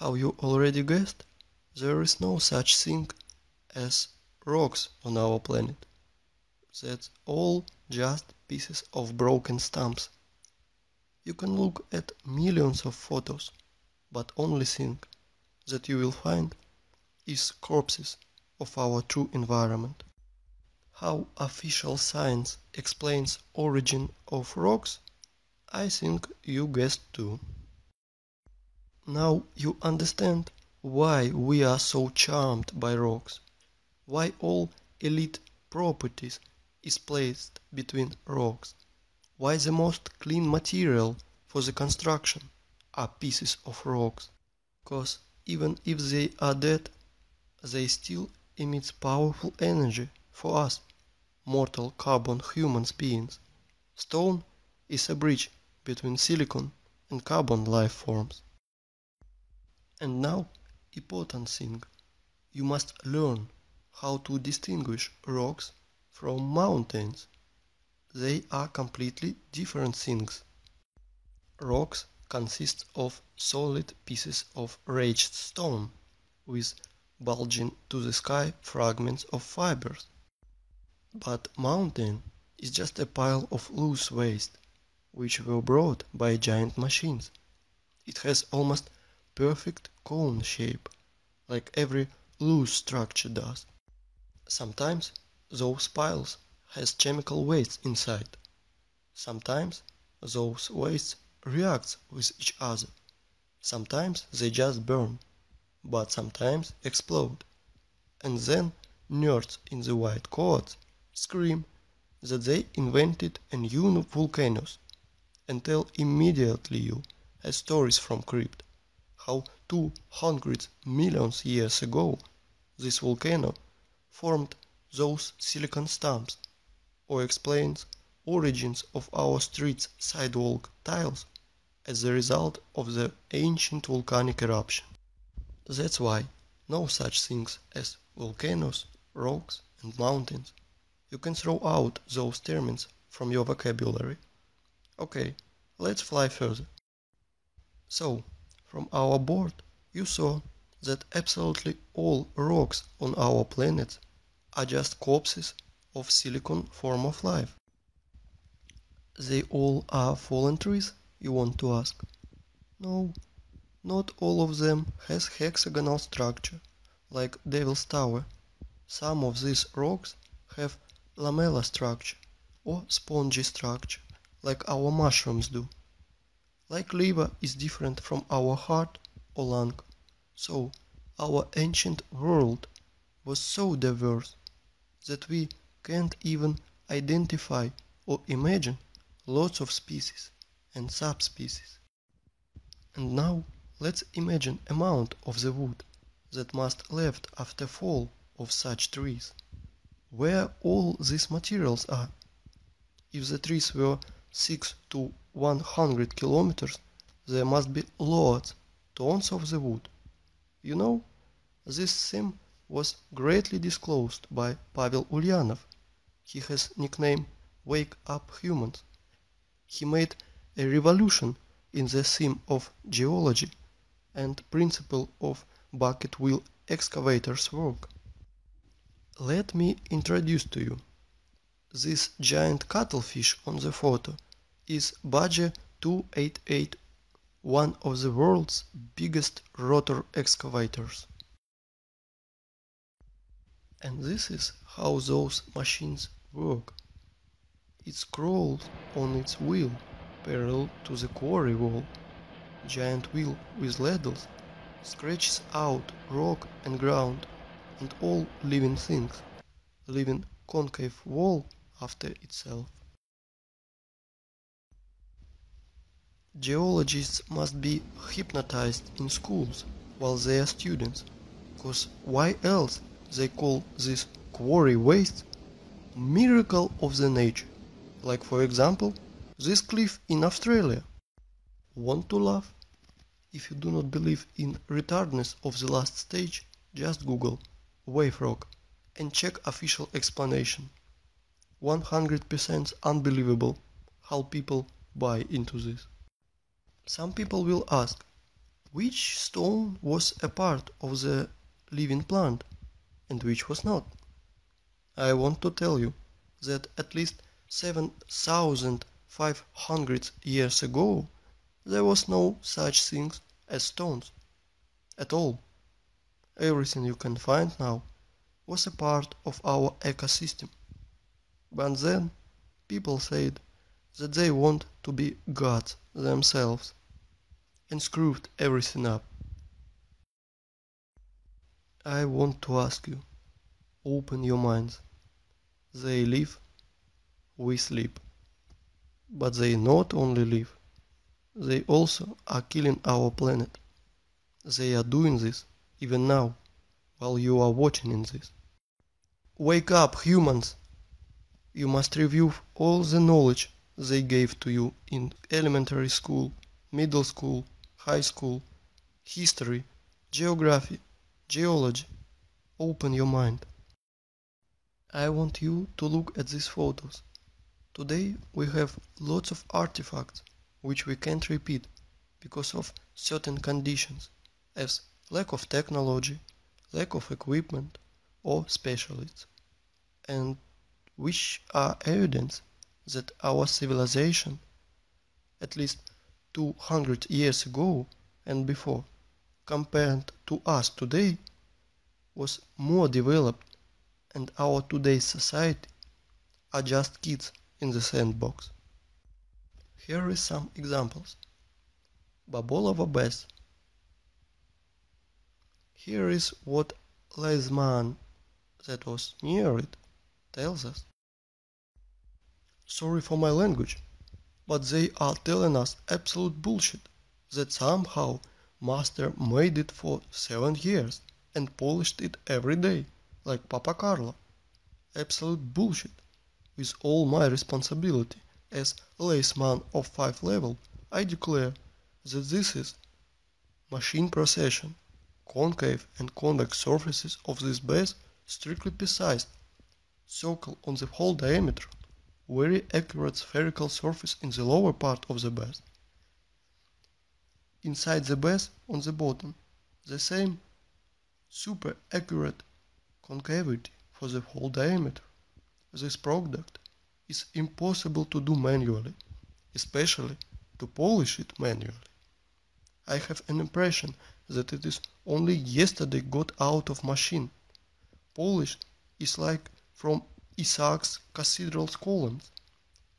How you already guessed, there is no such thing as rocks on our planet. That's all just pieces of broken stumps. You can look at millions of photos, but only thing that you will find is corpses of our true environment. How official science explains origin of rocks, I think you guessed too. Now you understand why we are so charmed by rocks, why all elite properties is placed between rocks, why the most clean material for the construction are pieces of rocks, cause even if they are dead, they still emit powerful energy for us, mortal carbon human beings. Stone is a bridge between silicon and carbon life forms. And now, important thing, you must learn how to distinguish rocks from mountains. They are completely different things. Rocks consist of solid pieces of raised stone with bulging to the sky fragments of fibers. But mountain is just a pile of loose waste, which were brought by giant machines. It has almost perfect cone shape, like every loose structure does. Sometimes those piles has chemical waste inside. Sometimes those wastes react with each other. Sometimes they just burn, but sometimes explode. And then nerds in the white coats scream that they invented a new volcanoes and tell immediately you as stories from crypt how 200 million years ago this volcano formed those silicon stumps or explains origins of our streets sidewalk tiles as a result of the ancient volcanic eruption. That's why no such things as volcanoes, rocks and mountains. You can throw out those terms from your vocabulary. Okay, let's fly further. So, from our board, you saw that absolutely all rocks on our planet are just corpses of silicon form of life. They all are fallen trees, you want to ask? No, not all of them has hexagonal structure, like Devil's Tower. Some of these rocks have lamellar structure or spongy structure, like our mushrooms do. Like liver is different from our heart or lung, so our ancient world was so diverse that we can't even identify or imagine lots of species and subspecies. And now let's imagine amount of the wood that must left after fall of such trees. Where all these materials are. If the trees were 6 to 100 kilometers, there must be loads, tons of the wood. You know, this theme was greatly disclosed by Pavel Ulyanov. He has nickname Wake Up Humans. He made a revolution in the theme of geology and principle of bucket wheel excavators work. Let me introduce to you. This giant cuttlefish on the photo is Bagger 288, one of the world's biggest rotor excavators. And this is how those machines work. It scrolls on its wheel parallel to the quarry wall. Giant wheel with ladles scratches out rock and ground and all living things, leaving concave wall after itself. Geologists must be hypnotized in schools while they are students, cause why else they call this quarry waste miracle of the nature, like for example this cliff in Australia. Want to laugh? If you do not believe in retardness of the last stage, just Google wave rock and check official explanation. 100% unbelievable how people buy into this. Some people will ask, which stone was a part of the living plant and which was not? I want to tell you that at least 7,500 years ago there was no such things as stones at all. Everything you can find now was a part of our ecosystem. But then people said that they want to be gods themselves and screwed everything up. I want to ask you, open your minds. They live, we sleep. But they not only live, they also are killing our planet. They are doing this even now, while you are watching in this. Wake up, humans! You must review all the knowledge they gave to you in elementary school, middle school, high school, history, geography, geology. Open your mind. I want you to look at these photos. Today we have lots of artifacts which we can't repeat because of certain conditions as lack of technology, lack of equipment or specialists and which are evidence that our civilization at least 200 years ago and before, compared to us today, was more developed and our today's society are just kids in the sandbox. Here is some examples. Babolova Bass. Here is what Leisman, that was near it, tells us. Sorry for my language, but they are telling us absolute bullshit that somehow master made it for seven years and polished it every day, like Papa Carlo. Absolute bullshit. With all my responsibility as laceman of 5 level, I declare that this is machine procession. Concave and convex surfaces of this base strictly precise, circle on the whole diameter, very accurate spherical surface in the lower part of the base. Inside the base on the bottom, the same super accurate concavity for the whole diameter. This product is impossible to do manually, especially to polish it manually. I have an impression that it is only yesterday got out of machine. Polish is like from Isaac's cathedral's columns.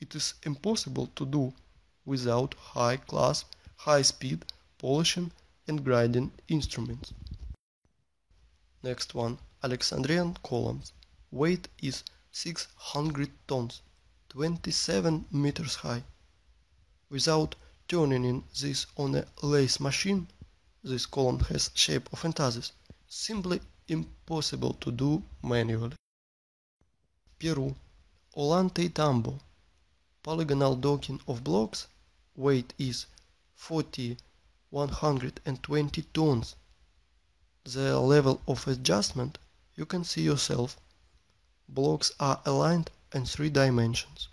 It is impossible to do without high class, high speed polishing and grinding instruments. Next one, Alexandrian columns. Weight is 600 tons, 27 meters high. Without turning in this on a lace machine, this column has shape of entasis, simply impossible to do manually. Peru, Ollantaytambo, polygonal docking of blocks, weight is 40 120 tons. The level of adjustment you can see yourself. Blocks are aligned in three dimensions.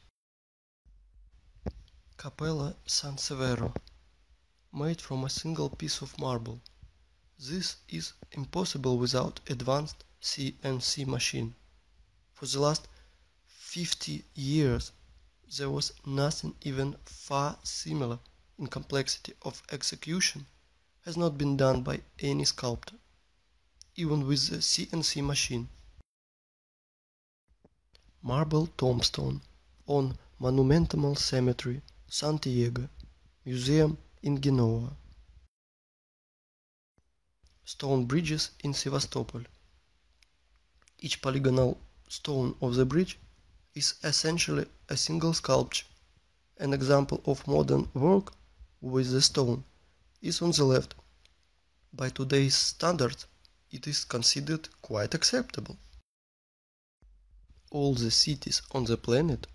Capella San Severo, made from a single piece of marble. This is impossible without advanced CNC machine. For the last 50 years there was nothing even far similar in complexity of execution has not been done by any sculptor, even with the CNC machine. Marble tombstone on Monumental Cemetery, Santiago, Museum in Genoa. Stone bridges in Sevastopol. Each polygonal stone of the bridge is essentially a single sculpture, an example of modern work with the stone is on the left. By today's standards, it is considered quite acceptable. All the cities on the planet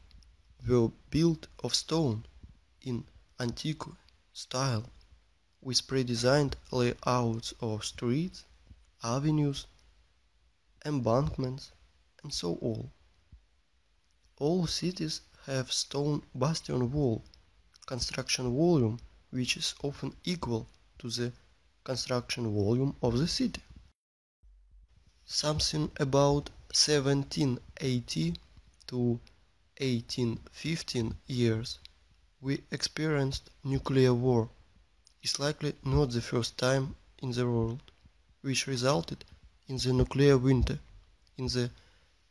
were built of stone in antique style with pre-designed layouts of streets, avenues, embankments, and so on. All cities have stone bastion wall, construction volume which is often equal to the construction volume of the city. Something about 1780 to 1815 years we experienced nuclear war. It's likely not the first time in the world, which resulted in the nuclear winter in the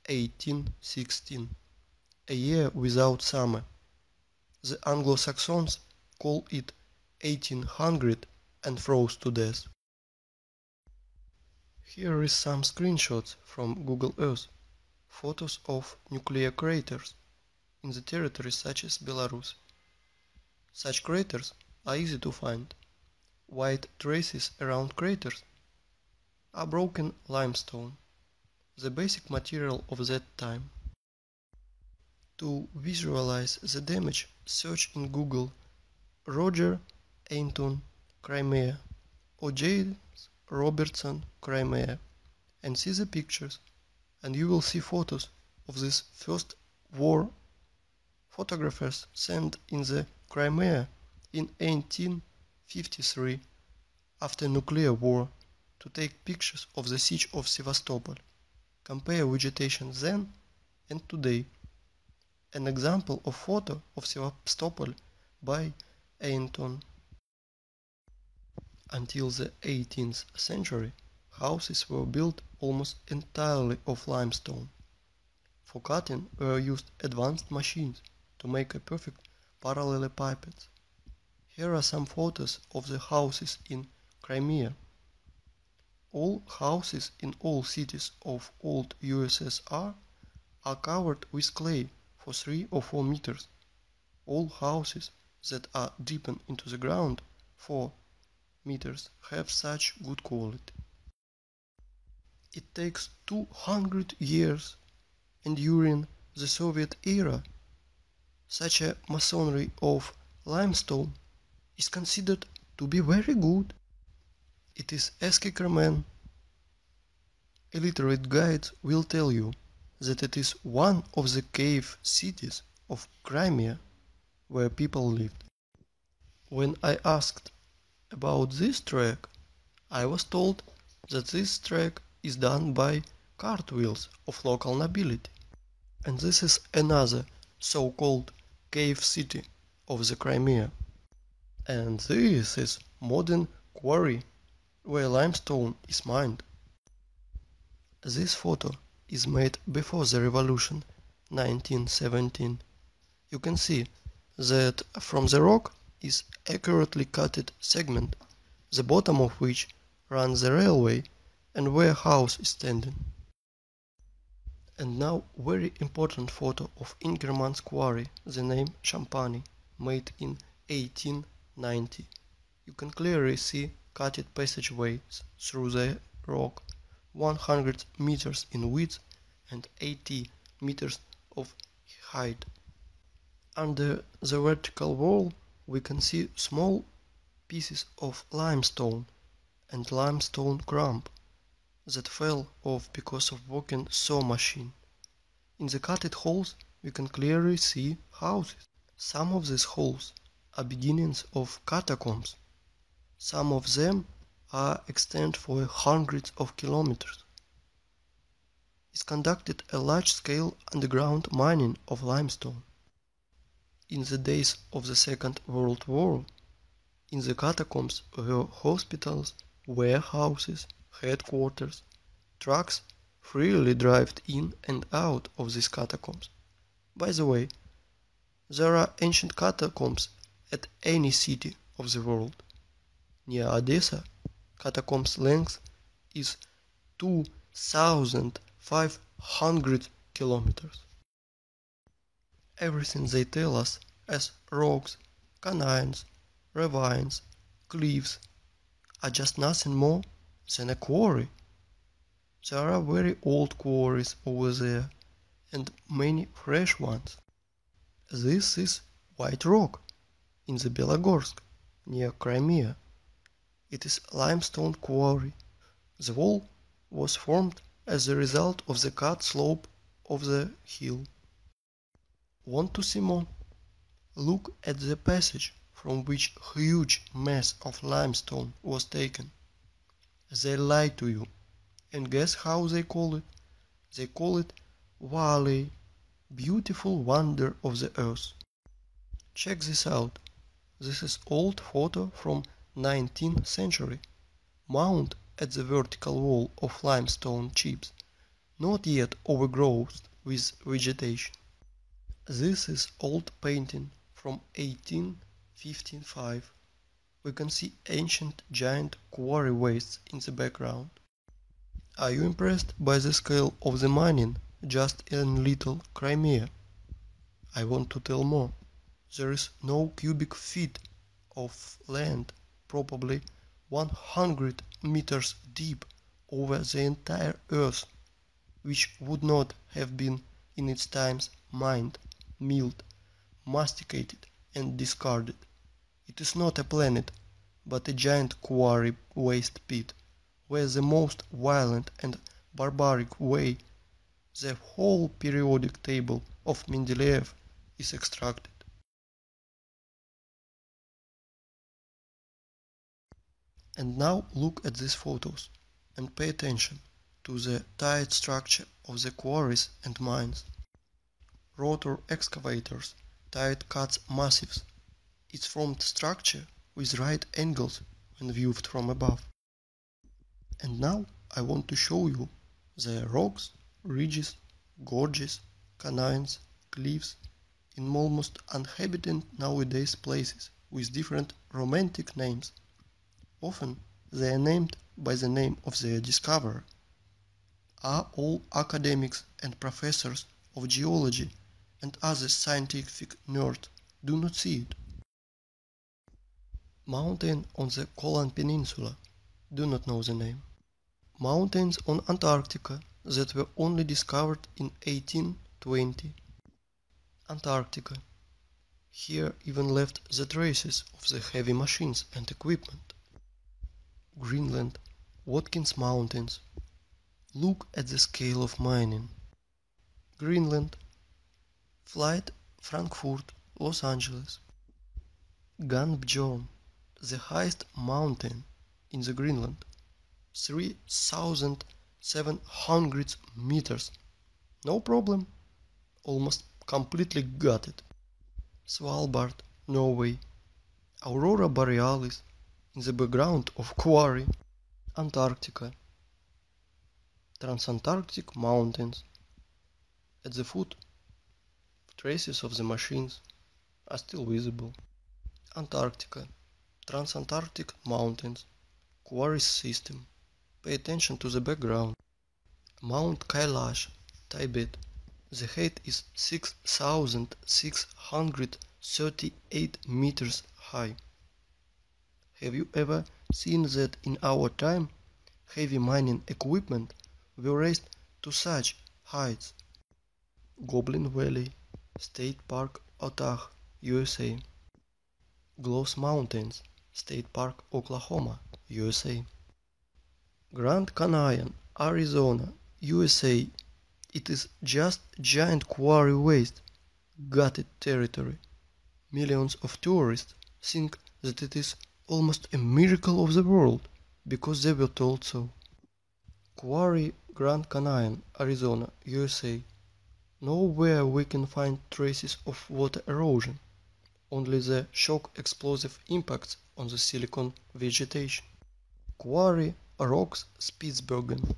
1816, a year without summer. The Anglo-Saxons call it 1800 and froze to death. Here is some screenshots from Google Earth, photos of nuclear craters in the territories such as Belarus. Such craters are easy to find. White traces around craters are broken limestone, the basic material of that time. To visualize the damage, search in Google Roger Fenton, Crimea, or James Robertson, Crimea, and see the pictures, and you will see photos of this first war photographers sent in the Crimea in 1853 after nuclear war to take pictures of the siege of Sevastopol. Compare vegetation then and today. An example of photo of Sevastopol by Fenton. Until the 18th century, houses were built almost entirely of limestone. For cutting were used advanced machines to make a perfect parallelepiped. Here are some photos of the houses in Crimea. All houses in all cities of old USSR are covered with clay for 3 or 4 meters. All houses that are deepened into the ground 4 meters have such good quality. It takes 200 years and during the Soviet era such a masonry of limestone is considered to be very good. It is Eski Kermen. Illiterate guides will tell you that it is one of the cave cities of Crimea where people lived. When I asked about this track, I was told that this track is done by cartwheels of local nobility. And this is another so-called cave city of the Crimea. And this is modern quarry where limestone is mined. This photo is made before the revolution 1917. You can see that from the rock is accurately cutted segment, the bottom of which runs the railway and where house is standing. And now very important photo of Inkerman's quarry, the name Champagne, made in 1890. You can clearly see cutted passageways through the rock, 100 meters in width and 80 meters of height. Under the vertical wall we can see small pieces of limestone and limestone crumb that fell off because of working saw machine. In the cutted holes we can clearly see houses. Some of these holes are beginnings of catacombs. Some of them are extend for hundreds of kilometers. Is conducted a large-scale underground mining of limestone. In the days of the Second World War, in the catacombs were hospitals, warehouses, headquarters, trucks freely drived in and out of these catacombs. By the way, there are ancient catacombs at any city of the world. Near Odessa, catacombs length is 2500 kilometers. Everything they tell us as rocks, canyons, ravines, cliffs are just nothing more than a quarry. There are very old quarries over there and many fresh ones. This is White Rock in the Belogorsk near Crimea. It is limestone quarry. The wall was formed as a result of the cut slope of the hill. Want to see more? Look at the passage from which huge mass of limestone was taken. They lie to you. And guess how they call it? They call it Valley, beautiful wonder of the earth. Check this out. This is old photo from 19th century. Mount at the vertical wall of limestone chips, not yet overgrown with vegetation. This is old painting from 1855. We can see ancient giant quarry wastes in the background. Are you impressed by the scale of the mining just in little Crimea? I want to tell more. There is no cubic feet of land, probably 100 meters deep over the entire earth, which would not have been in its times mined, milled, masticated and discarded. It is not a planet, but a giant quarry waste pit where the most violent and barbaric way the whole periodic table of Mendeleev is extracted. And now look at these photos and pay attention to the tight structure of the quarries and mines. Rotor excavators, tight cuts massives. It's formed structure with right angles when viewed from above. And now I want to show you the rocks, ridges, gorges canyons, cliffs, in almost uninhabited nowadays places with different romantic names. Often they are named by the name of their discoverer. Are all academics and professors of geology and other scientific nerds do not see it? Mountain on the Kolan Peninsula do not know the name. Mountains on Antarctica that were only discovered in 1820. Antarctica. Here even left the traces of the heavy machines and equipment. Greenland, Watkins Mountains. Look at the scale of mining. Greenland. Flight Frankfurt, Los Angeles. Gunbjorn, the highest mountain in the Greenland. 3700 meters. No problem. Almost completely gutted. Svalbard, Norway. Aurora Borealis in the background of Quarry, Antarctica. Transantarctic Mountains. At the foot, traces of the machines are still visible. Antarctica, Transantarctic Mountains, Quarry System. Pay attention to the background. Mount Kailash, Tibet. The height is 6638 meters high. Have you ever seen that in our time heavy mining equipment were raised to such heights? Goblin Valley, State Park, Utah, USA. Gloss Mountains, State Park, Oklahoma, USA. Grand Canyon, Arizona, USA. It is just giant quarry waste, gutted territory. Millions of tourists think that it is almost a miracle of the world because they were told so. Quarry Grand Canyon, Arizona, USA. Nowhere we can find traces of water erosion, only the shock explosive impacts on the silicon vegetation. Quarry Rocks Spitsbergen.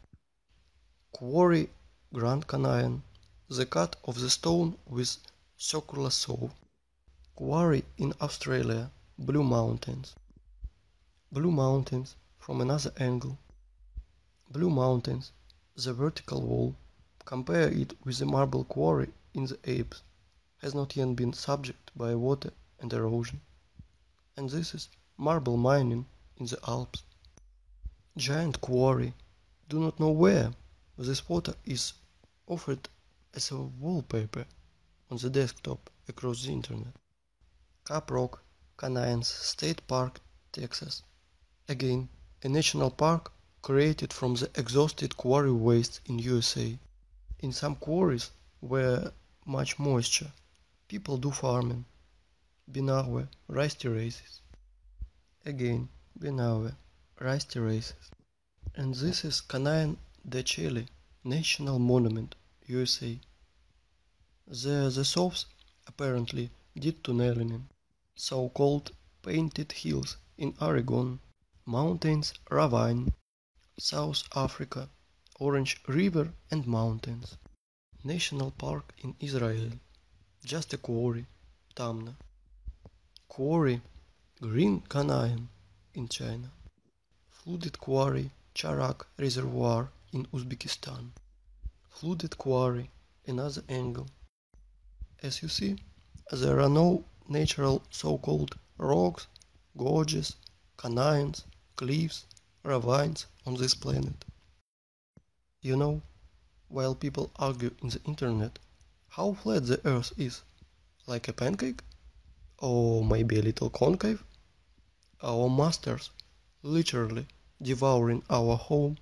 Quarry Grand Canyon. The cut of the stone with circular saw. Quarry in Australia. Blue Mountains. Blue Mountains from another angle. Blue Mountains. The vertical wall. Compare it with the marble quarry in the Alps. Has not yet been subject by water and erosion. And this is marble mining in the Alps. Giant quarry. Do not know where. This water is offered as a wallpaper on the desktop across the internet. Caprock, Canyons State Park, Texas. Again, a national park created from the exhausted quarry waste in USA. In some quarries where much moisture, people do farming. Banaue, rice terraces. Again, Banaue, rice terraces. And this is Canyon de Chelly National Monument, USA. The Sophs apparently did tunneling, so-called Painted Hills in Oregon, Mountains Ravine, South Africa, Orange River and Mountains. National Park in Israel, just a quarry, Timna. Quarry, Green Canyon in China. Flooded quarry, Charvak Reservoir in Uzbekistan. Flooded quarry, another angle. As you see, there are no natural so-called rocks, gorges, canyons, cliffs, ravines on this planet. You know, while people argue in the internet how flat the earth is, like a pancake? Or maybe a little concave? Our masters, literally devouring our home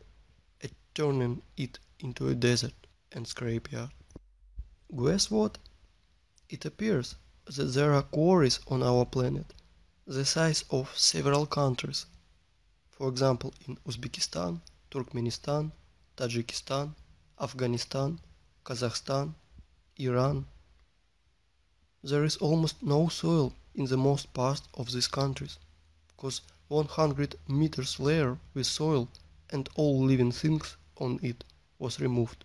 and turning it into a desert and scrapyard. Guess what? It appears that there are quarries on our planet the size of several countries. For example, in Uzbekistan, Turkmenistan, Tajikistan, Afghanistan, Kazakhstan, Iran. There is almost no soil in the most part of these countries, because 100 meters layer with soil and all living things on it was removed.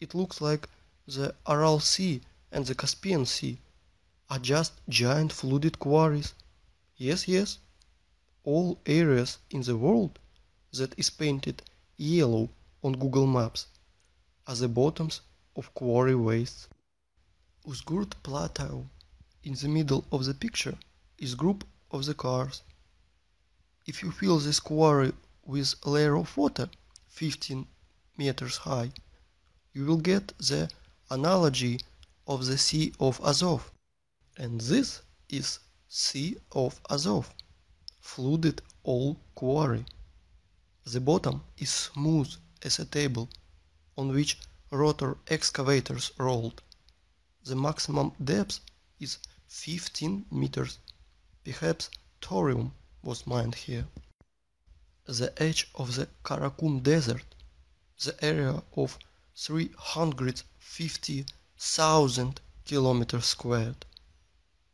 It looks like the Aral Sea and the Caspian Sea are just giant flooded quarries. Yes, yes. All areas in the world that is painted yellow on Google Maps are the bottoms of quarry wastes. Ustyurt Plateau in the middle of the picture is group of the cars. If you fill this quarry with a layer of water 15 meters high, you will get the analogy of the Sea of Azov. And this is Sea of Azov, flooded all quarry. The bottom is smooth as a table on which rotor excavators rolled. The maximum depth is 15 meters. Perhaps thorium was mined here. The edge of the Karakum Desert, the area of 350,000 kilometers squared.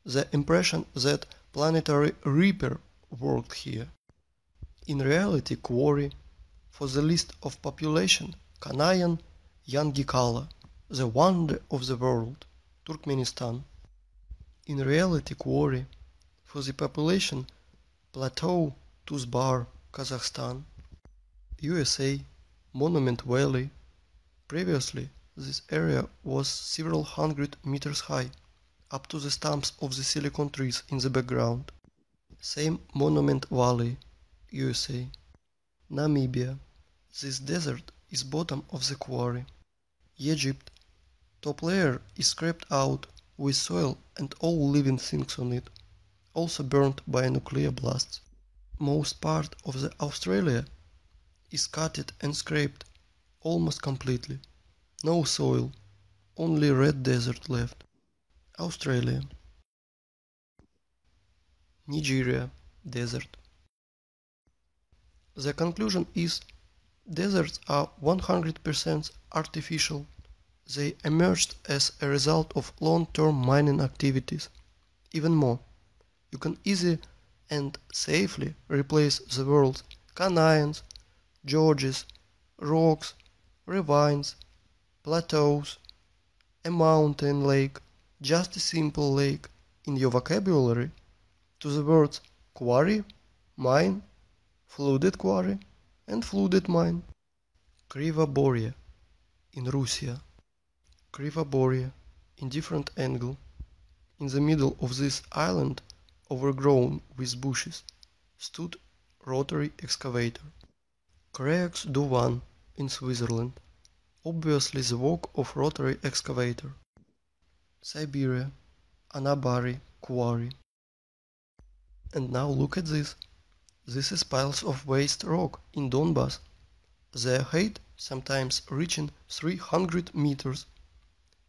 The impression that planetary reaper worked here. In reality quarry, for the list of population, Kanayan Yangikala, the wonder of the world, Turkmenistan. In reality quarry, for the population, Plateau Tuzbar, Kazakhstan. USA, Monument Valley. Previously, this area was several hundred meters high, up to the stumps of the silicon trees in the background. Same Monument Valley, USA. Namibia. This desert is bottom of the quarry. Egypt. Top layer is scraped out with soil and all living things on it, also burnt by nuclear blasts. Most part of the Australia is cutted and scraped almost completely. No soil, only red desert left. Australia. Nigeria, desert. The conclusion is deserts are 100% artificial. They emerged as a result of long-term mining activities. Even more, you can easily and safely replace the world's canyons, gorges, rocks, ravines, plateaus, a mountain lake, just a simple lake in your vocabulary to the words quarry, mine, flooded quarry and flooded mine. Krivoboria in Russia. Krivoboria in different angle. In the middle of this island, overgrown with bushes, stood rotary excavator. Creaux do in Switzerland. Obviously the work of rotary excavator. Siberia, Anabari quarry. And now look at this. This is piles of waste rock in Donbass. Their height sometimes reaching 300 meters.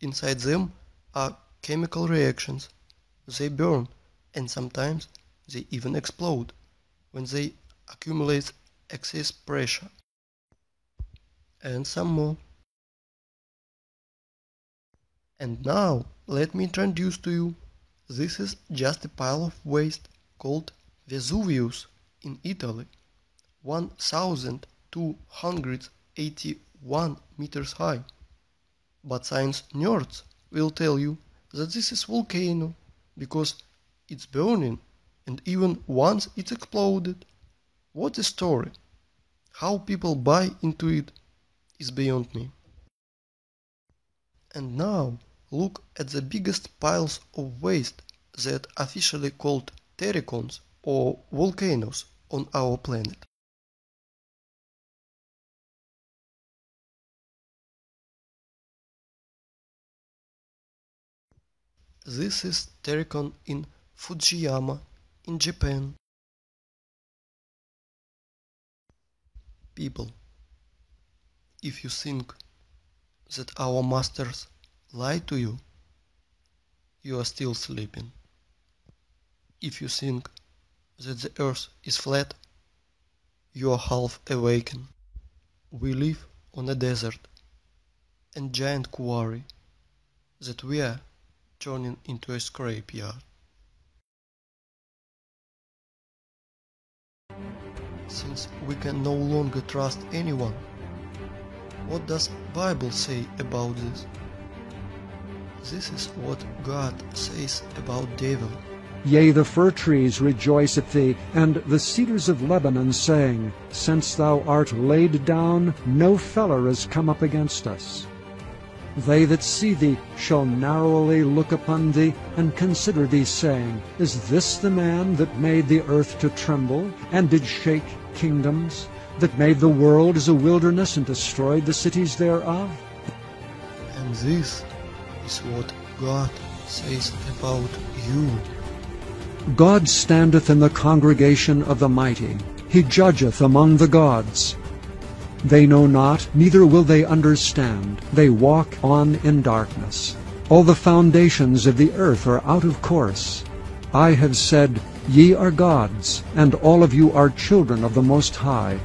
Inside them are chemical reactions. They burn and sometimes they even explode when they accumulate excess pressure. And some more. And now let me introduce to you. This is just a pile of waste called Vesuvius in Italy, 1281 meters high. But science nerds will tell you that this is volcano because it's burning and even once it exploded. What a story! How people buy into it is beyond me. And now look at the biggest piles of waste that officially called terracons or volcanoes on our planet. This is Terracon in Fujiyama in Japan. People, if you think that our masters lie to you, you are still sleeping. If you think that the earth is flat, you are half awakened. We live on a desert and giant quarry that we are turning into a scrapyard. Since we can no longer trust anyone, what does Bible say about this? This is what God says about devil. Yea, the fir trees rejoice at thee, and the cedars of Lebanon, saying, Since thou art laid down, no feller is come up against us. They that see thee shall narrowly look upon thee, and consider thee, saying, Is this the man that made the earth to tremble, and did shake kingdoms, that made the world as a wilderness, and destroyed the cities thereof? And this is what God says about you. God standeth in the congregation of the mighty. He judgeth among the gods. They know not, neither will they understand. They walk on in darkness. All the foundations of the earth are out of course. I have said, Ye are gods, and all of you are children of the Most High.